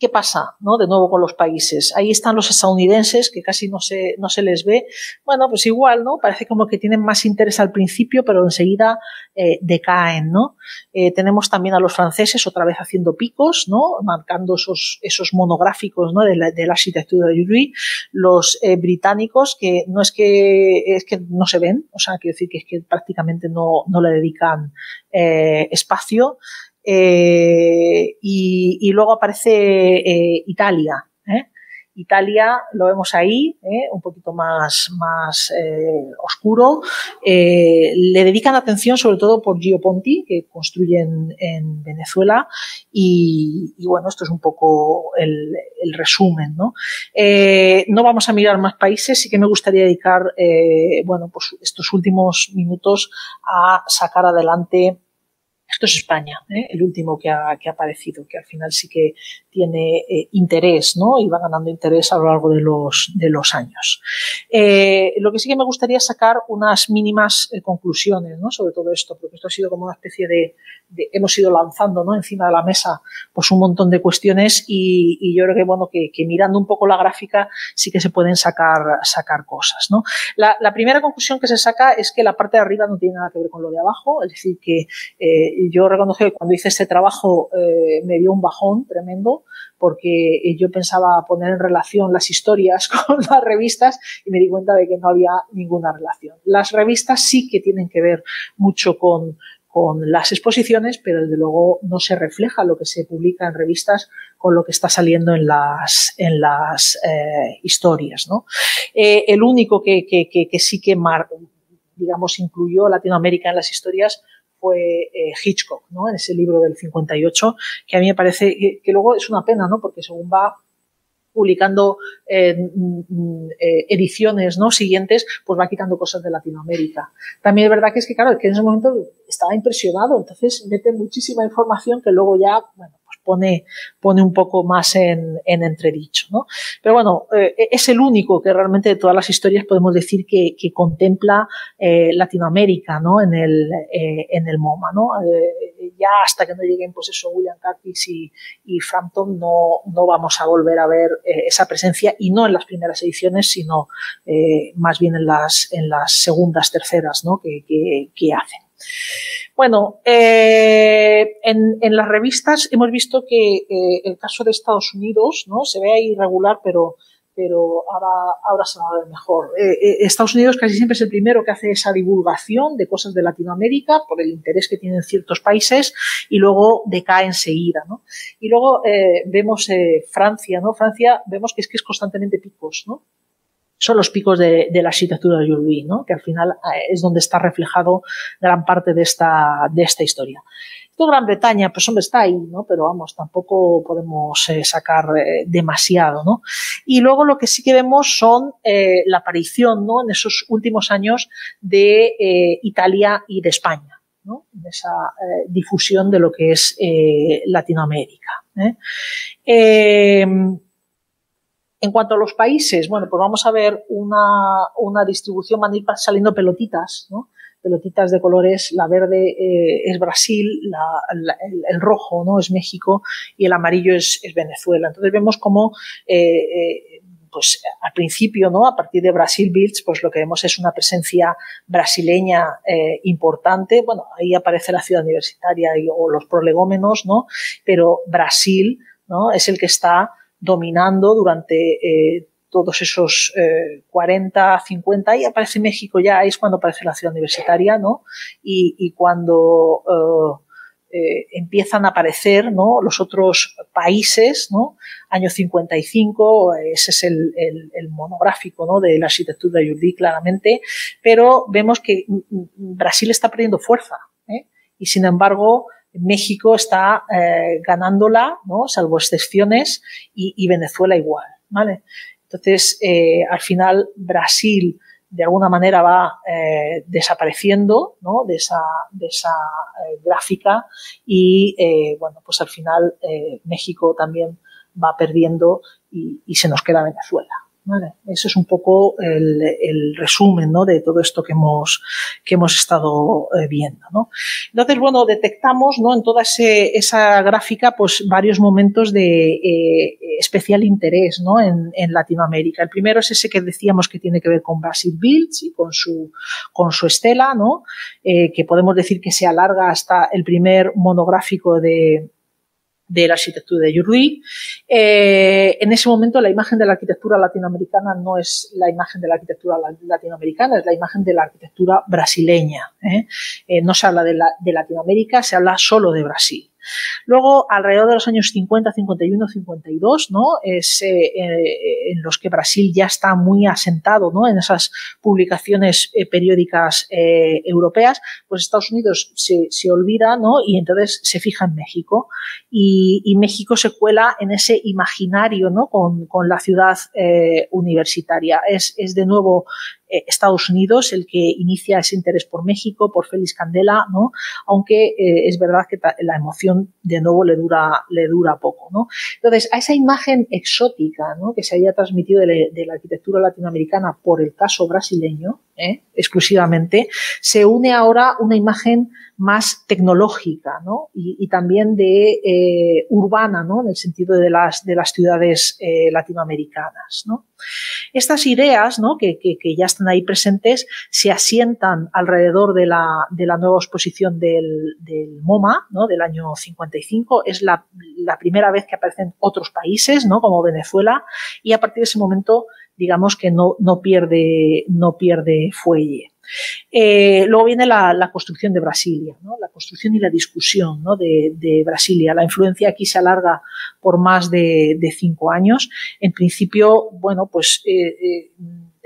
¿Qué pasa, no? De nuevo con los países. Ahí están los estadounidenses, que casi no se, no se les ve. Bueno, pues igual, ¿no? Parece como que tienen más interés al principio, pero enseguida eh, decaen, ¿no? Eh, tenemos también a los franceses otra vez haciendo picos, ¿no? Marcando esos, esos monográficos, ¿no? De la, de la arquitectura de Louis. Los eh, británicos, que no es que, es que no se ven, o sea, quiero decir que es que prácticamente no, no le dedican espacio. Eh, y, luego aparece eh, Italia. ¿eh? Italia lo vemos ahí, un poquito más, más oscuro. Le dedican atención sobre todo por Gio Ponti, que construyen en Venezuela. Y, bueno, esto es un poco el, el resumen. ¿no? no vamos a mirar más países, sí que me gustaría dedicar bueno, pues estos últimos minutos a sacar adelante esto es España, ¿eh? el último que ha, que ha, aparecido, que al final sí que tiene eh, interés, ¿no? Y va ganando interés a lo largo de los, de los años. Eh, lo que sí que me gustaría sacar unas mínimas eh, conclusiones, ¿no? Sobre todo esto, porque esto ha sido como una especie de, de, hemos ido lanzando, ¿no? Encima de la mesa, pues un montón de cuestiones y, y yo creo que, bueno, que, que, mirando un poco la gráfica sí que se pueden sacar, sacar cosas, ¿no? La, la, primera conclusión que se saca es que la parte de arriba no tiene nada que ver con lo de abajo, es decir, que yo reconozco que cuando hice este trabajo eh, me dio un bajón tremendo porque yo pensaba poner en relación las historias con las revistas y me di cuenta de que no había ninguna relación. Las revistas sí que tienen que ver mucho con, con las exposiciones, pero desde luego no se refleja lo que se publica en revistas con lo que está saliendo en las, en las eh, historias. ¿no? Eh, el único que, que, sí que digamos incluyó Latinoamérica en las historias fue eh, Hitchcock, ¿no? En ese libro del 58, que a mí me parece que, luego es una pena, ¿no? Porque según va publicando eh, eh, ediciones ¿no? siguientes, pues va quitando cosas de Latinoamérica. También es verdad que es que, claro, que en ese momento estaba impresionado, entonces mete muchísima información que luego ya, bueno, pone, pone un poco más en, en entredicho. ¿no? Pero bueno, eh, es el único que realmente de todas las historias podemos decir que, que contempla eh, Latinoamérica ¿no? en, el, eh, en el MoMA. ¿no? Ya hasta que no lleguen pues eso, William Curtis y, Frampton no, no vamos a volver a ver esa presencia y no en las primeras ediciones, sino más bien en las, en las segundas, terceras ¿no? que, que, que hacen. Bueno, eh, en, las revistas hemos visto que eh, el caso de Estados Unidos ¿no? se ve irregular, pero pero ahora, ahora se va a ver mejor. Eh, Estados Unidos casi siempre es el primero que hace esa divulgación de cosas de Latinoamérica por el interés que tienen ciertos países y luego decae enseguida. ¿no? Y luego vemos Francia, ¿no? Francia vemos que es que es constantemente picos, ¿no? Son los picos de, la arquitectura de Yulby, ¿no? Que al final eh, es donde está reflejado gran parte de esta, de esta historia. Gran Bretaña, pues hombre, está ahí, ¿no? Pero vamos, tampoco podemos eh, sacar eh, demasiado, ¿no? Y luego lo que sí que vemos son eh, la aparición, ¿no? En esos últimos años de eh, Italia y de España, ¿no? En esa eh, difusión de lo que es Latinoamérica. En cuanto a los países, bueno, pues vamos a ver una, una distribución, van a ir saliendo pelotitas, ¿no? pelotitas de colores, la verde eh, es Brasil, el, rojo no es México y el amarillo es, Venezuela. Entonces vemos como eh, eh, pues al principio, ¿no? A partir de Brasil Builds, pues lo que vemos es una presencia brasileña importante. Bueno, ahí aparece la ciudad universitaria y, o los prolegómenos, ¿no? Pero Brasil, ¿no? Es el que está dominando durante eh, todos esos eh, 40, 50, y aparece México ya, es cuando aparece la ciudad universitaria, ¿no? Y, y cuando eh, eh, empiezan a aparecer, ¿no? Los otros países, ¿no? Año 55, ese es el, el, el monográfico, ¿no? De la arquitectura de Jordi, claramente, pero vemos que Brasil está perdiendo fuerza, ¿eh? Y sin embargo, México está eh, ganándola, ¿no? Salvo excepciones, y, y Venezuela igual, ¿vale? Entonces, eh, al final, Brasil de alguna manera va eh, desapareciendo ¿no? de esa, de esa eh, gráfica y, eh, bueno, pues al final eh, México también va perdiendo y, y se nos queda Venezuela. ¿Vale? Eso es un poco el, el resumen ¿no? de todo esto que hemos, que hemos estado eh, viendo. ¿no? Entonces, bueno, detectamos ¿no? en toda ese, esa gráfica pues, varios momentos de eh, especial interés ¿no? en, en, Latinoamérica. El primero es ese que decíamos que tiene que ver con Brasil Builds y con su, con su estela, ¿no? Eh, que podemos decir que se alarga hasta el primer monográfico de, de la arquitectura de Yurui. Eh, en ese momento la imagen de la arquitectura latinoamericana no es la imagen de la arquitectura latinoamericana, es la imagen de la arquitectura brasileña. ¿eh? Eh, no se habla de, la, de Latinoamérica, se habla solo de Brasil. Luego, alrededor de los años 50, 51, 52, ¿no? Es eh, eh, en los que Brasil ya está muy asentado, ¿no? En esas publicaciones eh, periódicas europeas, pues Estados Unidos se, se, olvida, ¿no? Y entonces se fija en México. Y, y México se cuela en ese imaginario, ¿no? Con, con la ciudad universitaria. Es, es de nuevo eh, Estados Unidos el que inicia ese interés por México, por Félix Candela, ¿no? Aunque eh, es verdad que la emoción de nuevo le dura, le dura poco, ¿no? Entonces, a esa imagen exótica, ¿no? Que se había transmitido de la arquitectura latinoamericana por el caso brasileño, ¿eh? exclusivamente, se une ahora una imagen más tecnológica ¿no? y, también de eh, urbana, ¿no? en el sentido de las, de las ciudades eh, latinoamericanas. ¿no? Estas ideas ¿no? que, que, que, ya están ahí presentes se asientan alrededor de la, de la nueva exposición del, del MoMA ¿no? del año 55. Es la, la, primera vez que aparecen otros países, ¿no? como Venezuela, y a partir de ese momento digamos que no, no, pierde, no pierde fuelle. Eh, luego viene la, construcción de Brasilia, ¿no? la construcción y la discusión ¿no? de, Brasilia. La influencia aquí se alarga por más de, cinco años. En principio, bueno, pues eh, eh,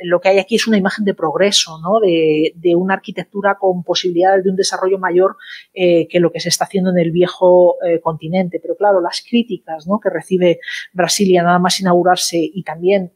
lo que hay aquí es una imagen de progreso, ¿no? de, una arquitectura con posibilidades de un desarrollo mayor que lo que se está haciendo en el viejo continente. Pero claro, las críticas ¿no? que recibe Brasilia nada más inaugurarse y también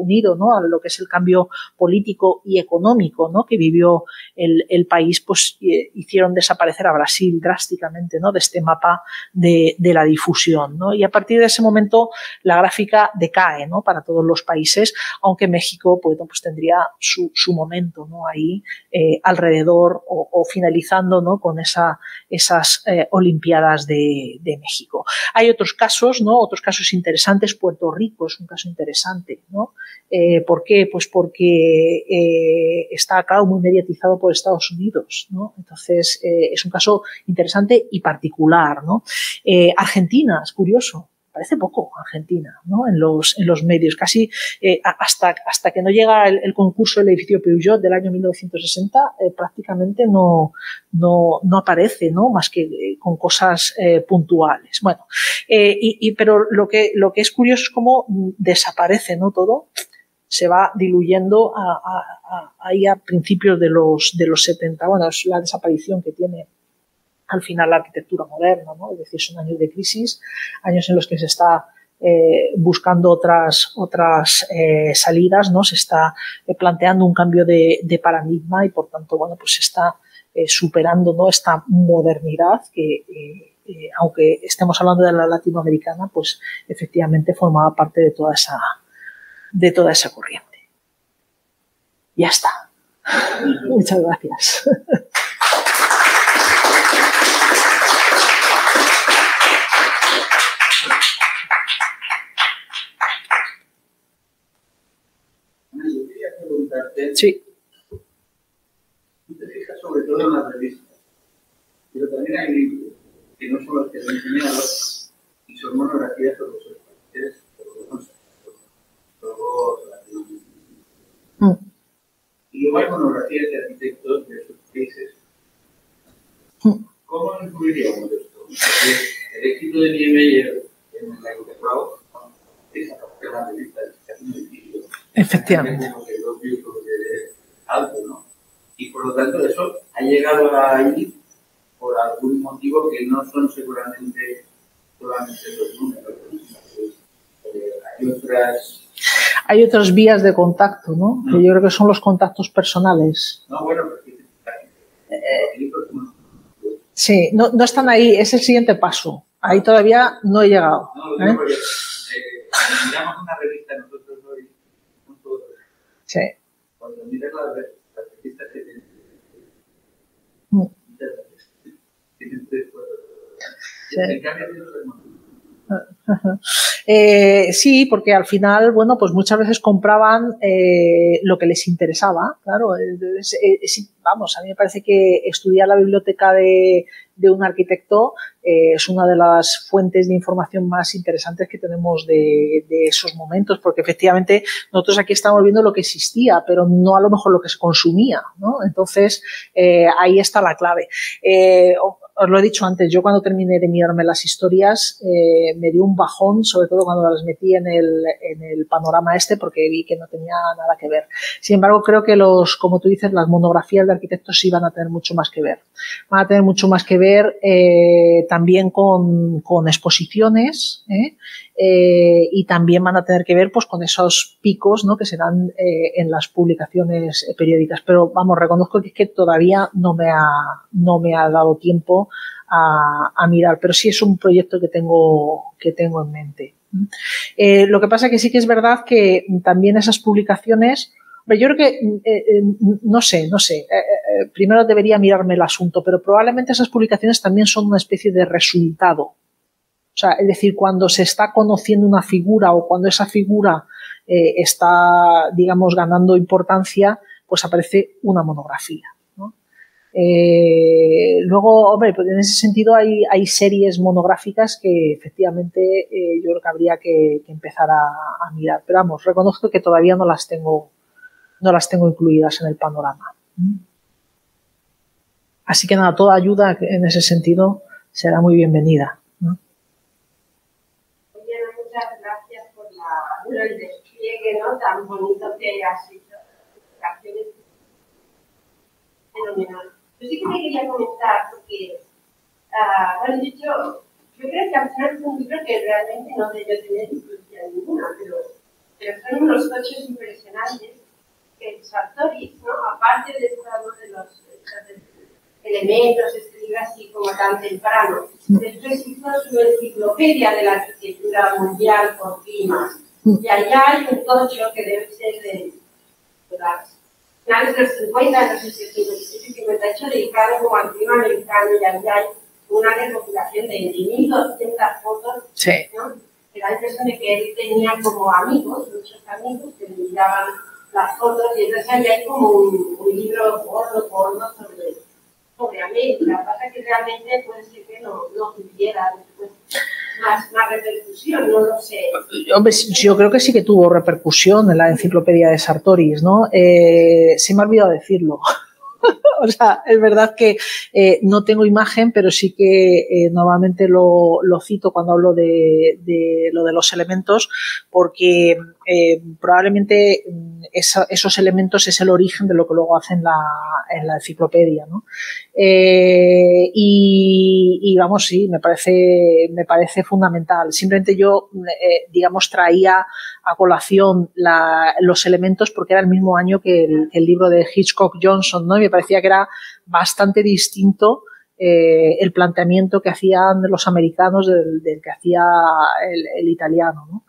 unido ¿no? a lo que es el cambio político y económico ¿no? que vivió el, país, pues eh, hicieron desaparecer a Brasil drásticamente ¿no? de este mapa de, de la difusión. ¿no? Y a partir de ese momento la gráfica decae ¿no? para todos los países, aunque México pues, pues tendría su, momento ¿no? ahí eh, alrededor o, finalizando ¿no? con esa, esas eh, Olimpiadas de, México. Hay otros casos, ¿no? otros casos interesantes. Puerto Rico es un caso interesante. ¿no? Eh, ¿Por qué? Pues porque está, claro, muy mediatizado por Estados Unidos. ¿no? Entonces, es un caso interesante y particular. ¿no? Argentina, es curioso parece poco Argentina, ¿no? En los, en los medios, casi eh, hasta, hasta que no llega el, concurso del edificio Peugeot del año 1960, eh, prácticamente no, no, no, aparece, ¿no? Más que eh, con cosas puntuales. Bueno, y, pero lo que, lo que es curioso es cómo desaparece, ¿no? Todo se va diluyendo ahí a, principios de los, de los 70. Bueno, es la desaparición que tiene al final la arquitectura moderna, ¿no? Es decir, son años de crisis, años en los que se está eh, buscando otras, otras eh, salidas, ¿no? Se está eh, planteando un cambio de, paradigma y, por tanto, bueno, pues se está superando, ¿no? Esta modernidad que, aunque estemos hablando de la latinoamericana, pues efectivamente formaba parte de toda esa, de toda esa corriente. Ya está. Muchas gracias. Sí. Tú te fijas sobre todo en las revistas, pero también hay libros que no son los que han enseñado y son monografías sobre los países, mm. Y luego hay monografías de arquitectos de esos países. Mm. ¿Cómo incluiríamos esto? el éxito de Niemeyer en el Europe es a la revista de Efectivamente alto, ¿no? Y por lo tanto eso ha llegado ahí por algún motivo que no son seguramente solamente los números. Eh, hay otras... Hay otras vías de contacto, ¿no? Que yo creo que son los contactos personales. No, bueno, porque... Eh, sí, no, no están ahí, es el siguiente paso. Ahí todavía no he llegado. No, ¿eh? porque, eh, miramos una revista Sí cuando miras las revistas que tienen, mm. Sí. En cambio, eh, sí, porque al final, bueno, pues muchas veces compraban eh, lo que les interesaba, claro. vamos, a mí me parece que estudiar la biblioteca de, un arquitecto eh, es una de las fuentes de información más interesantes que tenemos de, esos momentos, porque efectivamente nosotros aquí estamos viendo lo que existía, pero no a lo mejor lo que se consumía, ¿no? Entonces, ahí está la clave os lo he dicho antes, yo cuando terminé de mirarme las historias eh, me dio un bajón, sobre todo cuando las metí en el, en el panorama este, porque vi que no tenía nada que ver. Sin embargo, creo que los, como tú dices, las monografías de arquitectos sí van a tener mucho más que ver. Van a tener mucho más que ver eh, también con, con exposiciones, ¿eh? Eh, y también van a tener que ver pues con esos picos ¿no? que se dan eh, en las publicaciones periódicas. Pero vamos, reconozco que todavía no me ha, no me ha dado tiempo a, mirar, pero sí es un proyecto que tengo, que tengo en mente. Eh, lo que pasa es que sí que es verdad que también esas publicaciones, yo creo que, no sé, no sé, primero debería mirarme el asunto, pero probablemente esas publicaciones también son una especie de resultado sea, es decir, cuando se está conociendo una figura o cuando esa figura eh, está, digamos, ganando importancia, pues aparece una monografía. Eh, luego, hombre, pues en ese sentido hay, series monográficas que efectivamente eh, yo creo que habría que, empezar a, mirar. Pero vamos, reconozco que todavía no las tengo, no las tengo incluidas en el panorama. Así que nada, toda ayuda en ese sentido será muy bienvenida. El despliegue ¿no? tan bonito que has hecho. Canciones fenomenal. Yo sí que me quería comentar, porque, uh, bueno, dicho, yo creo que al final es un libro que realmente no debe tener influencia ninguna, pero, pero son unos coches impresionantes que Sartori, ¿no? aparte de, esto, de los elementos, este libro así como tan temprano, después hizo su enciclopedia de la arquitectura mundial por climas y allá hay un tocho que debe ser de, las finales de los 50, no sé si 58, dedicaron como clima americano y ahí hay una recopilación de 1.200 fotos, sí. ¿no? que da la impresión de que él tenía como amigos, muchos amigos que le miraban las fotos y entonces ahí hay como un, un libro gordo, gordo sobre, sobre América. Lo que pasa es que realmente puede ser que no, no tuviera después más, repercusión, no lo sé. Hombre, yo creo que sí que tuvo repercusión en la enciclopedia de Sartoris, ¿no? Eh, se me ha olvidado decirlo. o sea, es verdad que eh, no tengo imagen, pero sí que eh, normalmente lo, cito cuando hablo de, lo de los elementos, porque eh, probablemente esa, esos elementos es el origen de lo que luego hacen la, en la enciclopedia, ¿no? Eh, y, vamos, sí, me parece, me parece fundamental. Simplemente yo, digamos, traía a colación la, los elementos porque era el mismo año que el, libro de Hitchcock Johnson, ¿no? Parecía que era bastante distinto eh, el planteamiento que hacían los americanos del, que hacía el, italiano, ¿no?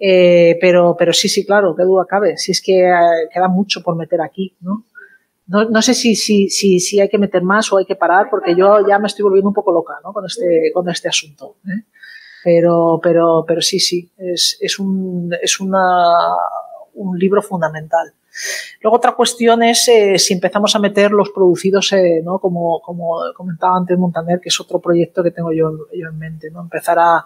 Eh, pero, pero sí, sí, claro, qué duda cabe. Si es que eh, queda mucho por meter aquí, ¿no? No, no sé si, si, si, si, hay que meter más o hay que parar, porque yo ya me estoy volviendo un poco loca ¿no? con, este, con este asunto. ¿eh? Pero, pero, pero sí, sí, es, es, un, es una, un libro fundamental. Luego otra cuestión es eh, si empezamos a meter los producidos, eh, ¿no? como, como comentaba antes Montaner, que es otro proyecto que tengo yo, yo en mente, ¿no? empezar a,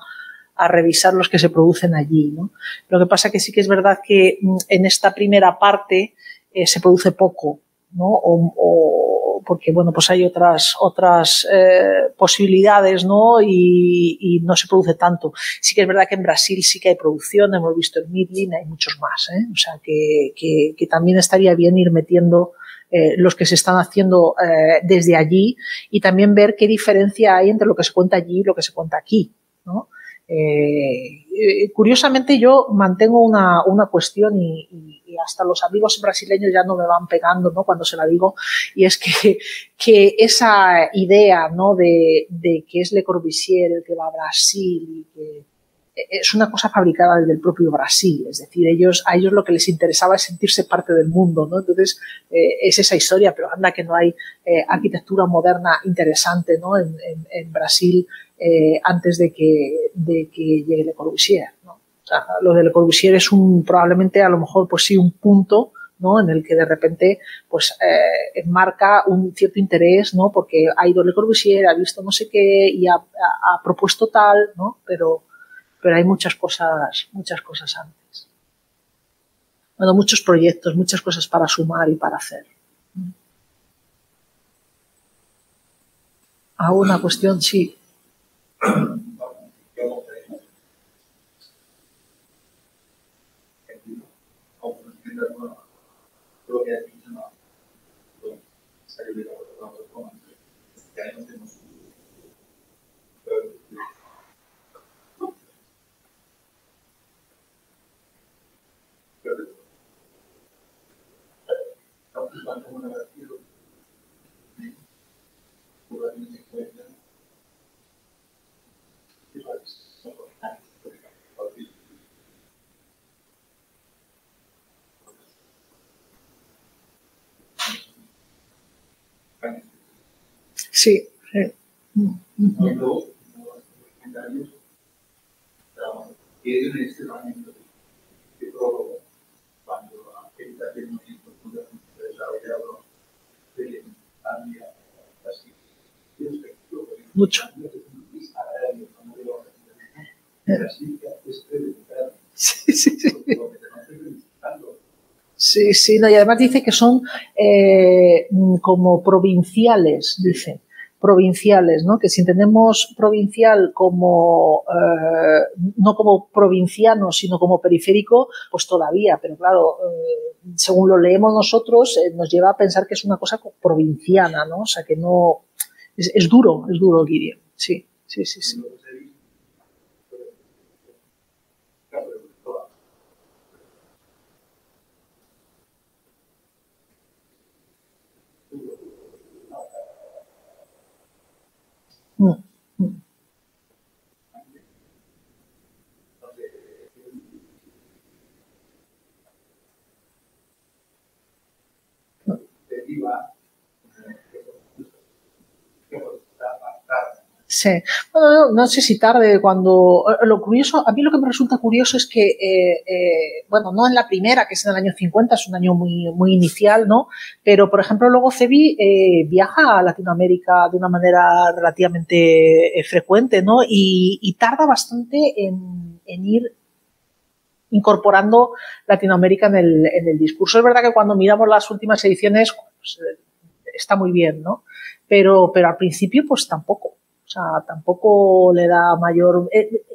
a revisar los que se producen allí. ¿no? Lo que pasa que sí que es verdad que en esta primera parte eh, se produce poco, ¿no? O, o, porque bueno, pues hay otras otras eh, posibilidades, ¿no? Y, y, no se produce tanto. Sí que es verdad que en Brasil sí que hay producción, hemos visto en Midlin, hay muchos más, ¿eh? O sea que, que, que también estaría bien ir metiendo eh, los que se están haciendo eh, desde allí y también ver qué diferencia hay entre lo que se cuenta allí y lo que se cuenta aquí, ¿no? Eh, curiosamente yo mantengo una, una cuestión y, hasta los amigos brasileños ya no me van pegando ¿no? cuando se la digo y es que, que esa idea ¿no? de, de, que es Le Corbusier el que va a Brasil y que es una cosa fabricada desde el propio Brasil, es decir, ellos, a ellos lo que les interesaba es sentirse parte del mundo, ¿no? Entonces, eh, es esa historia, pero anda que no hay eh, arquitectura moderna interesante, ¿no? En, en, en Brasil eh, antes de que, de que llegue Le Corbusier, ¿no? O sea, lo de Le Corbusier es un, probablemente a lo mejor, pues sí, un punto, ¿no? En el que de repente, pues, eh, enmarca un cierto interés, ¿no? Porque ha ido Le Corbusier, ha visto no sé qué y ha, ha, ha propuesto tal, ¿no? Pero, pero hay muchas cosas, muchas cosas antes. Bueno, muchos proyectos, muchas cosas para sumar y para hacer. A una cuestión, sí. Sí. sí. Mucho. Sí, sí, sí. Sí, sí, no, y además dice que son eh, como provinciales, dice, provinciales, ¿no? Que si entendemos provincial como, eh, no como provinciano, sino como periférico, pues todavía, pero claro, eh, según lo leemos nosotros, eh, nos lleva a pensar que es una cosa provinciana, ¿no? O sea, que no, es, duro, es duro, Guiria, sí, sí, sí, sí. うん。うん。うん。Sí, bueno, no, sé si tarde, cuando eh, lo curioso, a mí lo que me resulta curioso es que, eh, eh, bueno, no en la primera, que es en el año 50, es un año muy, muy inicial, ¿no? Pero, por ejemplo, luego Cebi eh, viaja a Latinoamérica de una manera relativamente frecuente, ¿no? Y, y tarda bastante en, en, ir incorporando Latinoamérica en el, en el discurso. Es verdad que cuando miramos las últimas ediciones, pues, está muy bien, ¿no? Pero, pero al principio, pues tampoco. Sea, tampoco le da mayor... Eh,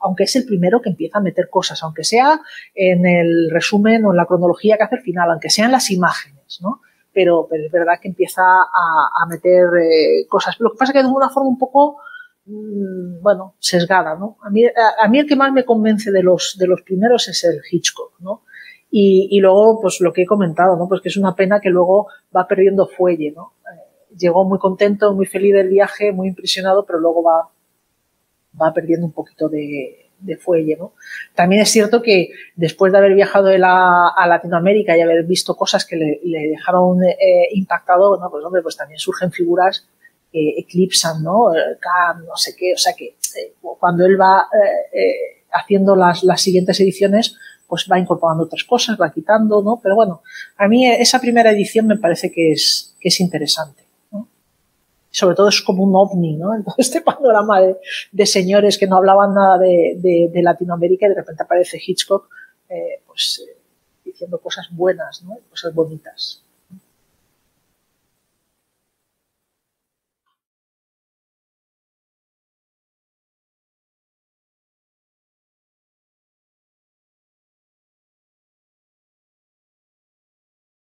aunque es el primero que empieza a meter cosas, aunque sea en el resumen o en la cronología que hace el final, aunque sean las imágenes, ¿no? Pero, es verdad que empieza a, meter eh, cosas. Lo que pasa es que de una forma un poco, mmm, bueno, sesgada, ¿no? A mí, a, mí el que más me convence de los, de los primeros es el Hitchcock, ¿no? Y, y luego, pues lo que he comentado, ¿no? Pues que es una pena que luego va perdiendo fuelle, ¿no? Llegó muy contento, muy feliz del viaje, muy impresionado, pero luego va, perdiendo un poquito de, de fuelle, ¿no? También es cierto que después de haber viajado a, Latinoamérica y haber visto cosas que le, dejaron eh, impactado, ¿no? Pues hombre, pues también surgen figuras que eclipsan, ¿no? No sé qué, o sea que eh, cuando él va eh, eh, haciendo las, siguientes ediciones, pues va incorporando otras cosas, va quitando, ¿no? Pero bueno, a mí esa primera edición me parece que es interesante sobre todo es como un ovni, ¿no? En todo este panorama de, señores que no hablaban nada de, Latinoamérica y de repente aparece Hitchcock, eh, pues, eh, diciendo cosas buenas, ¿no? Cosas bonitas.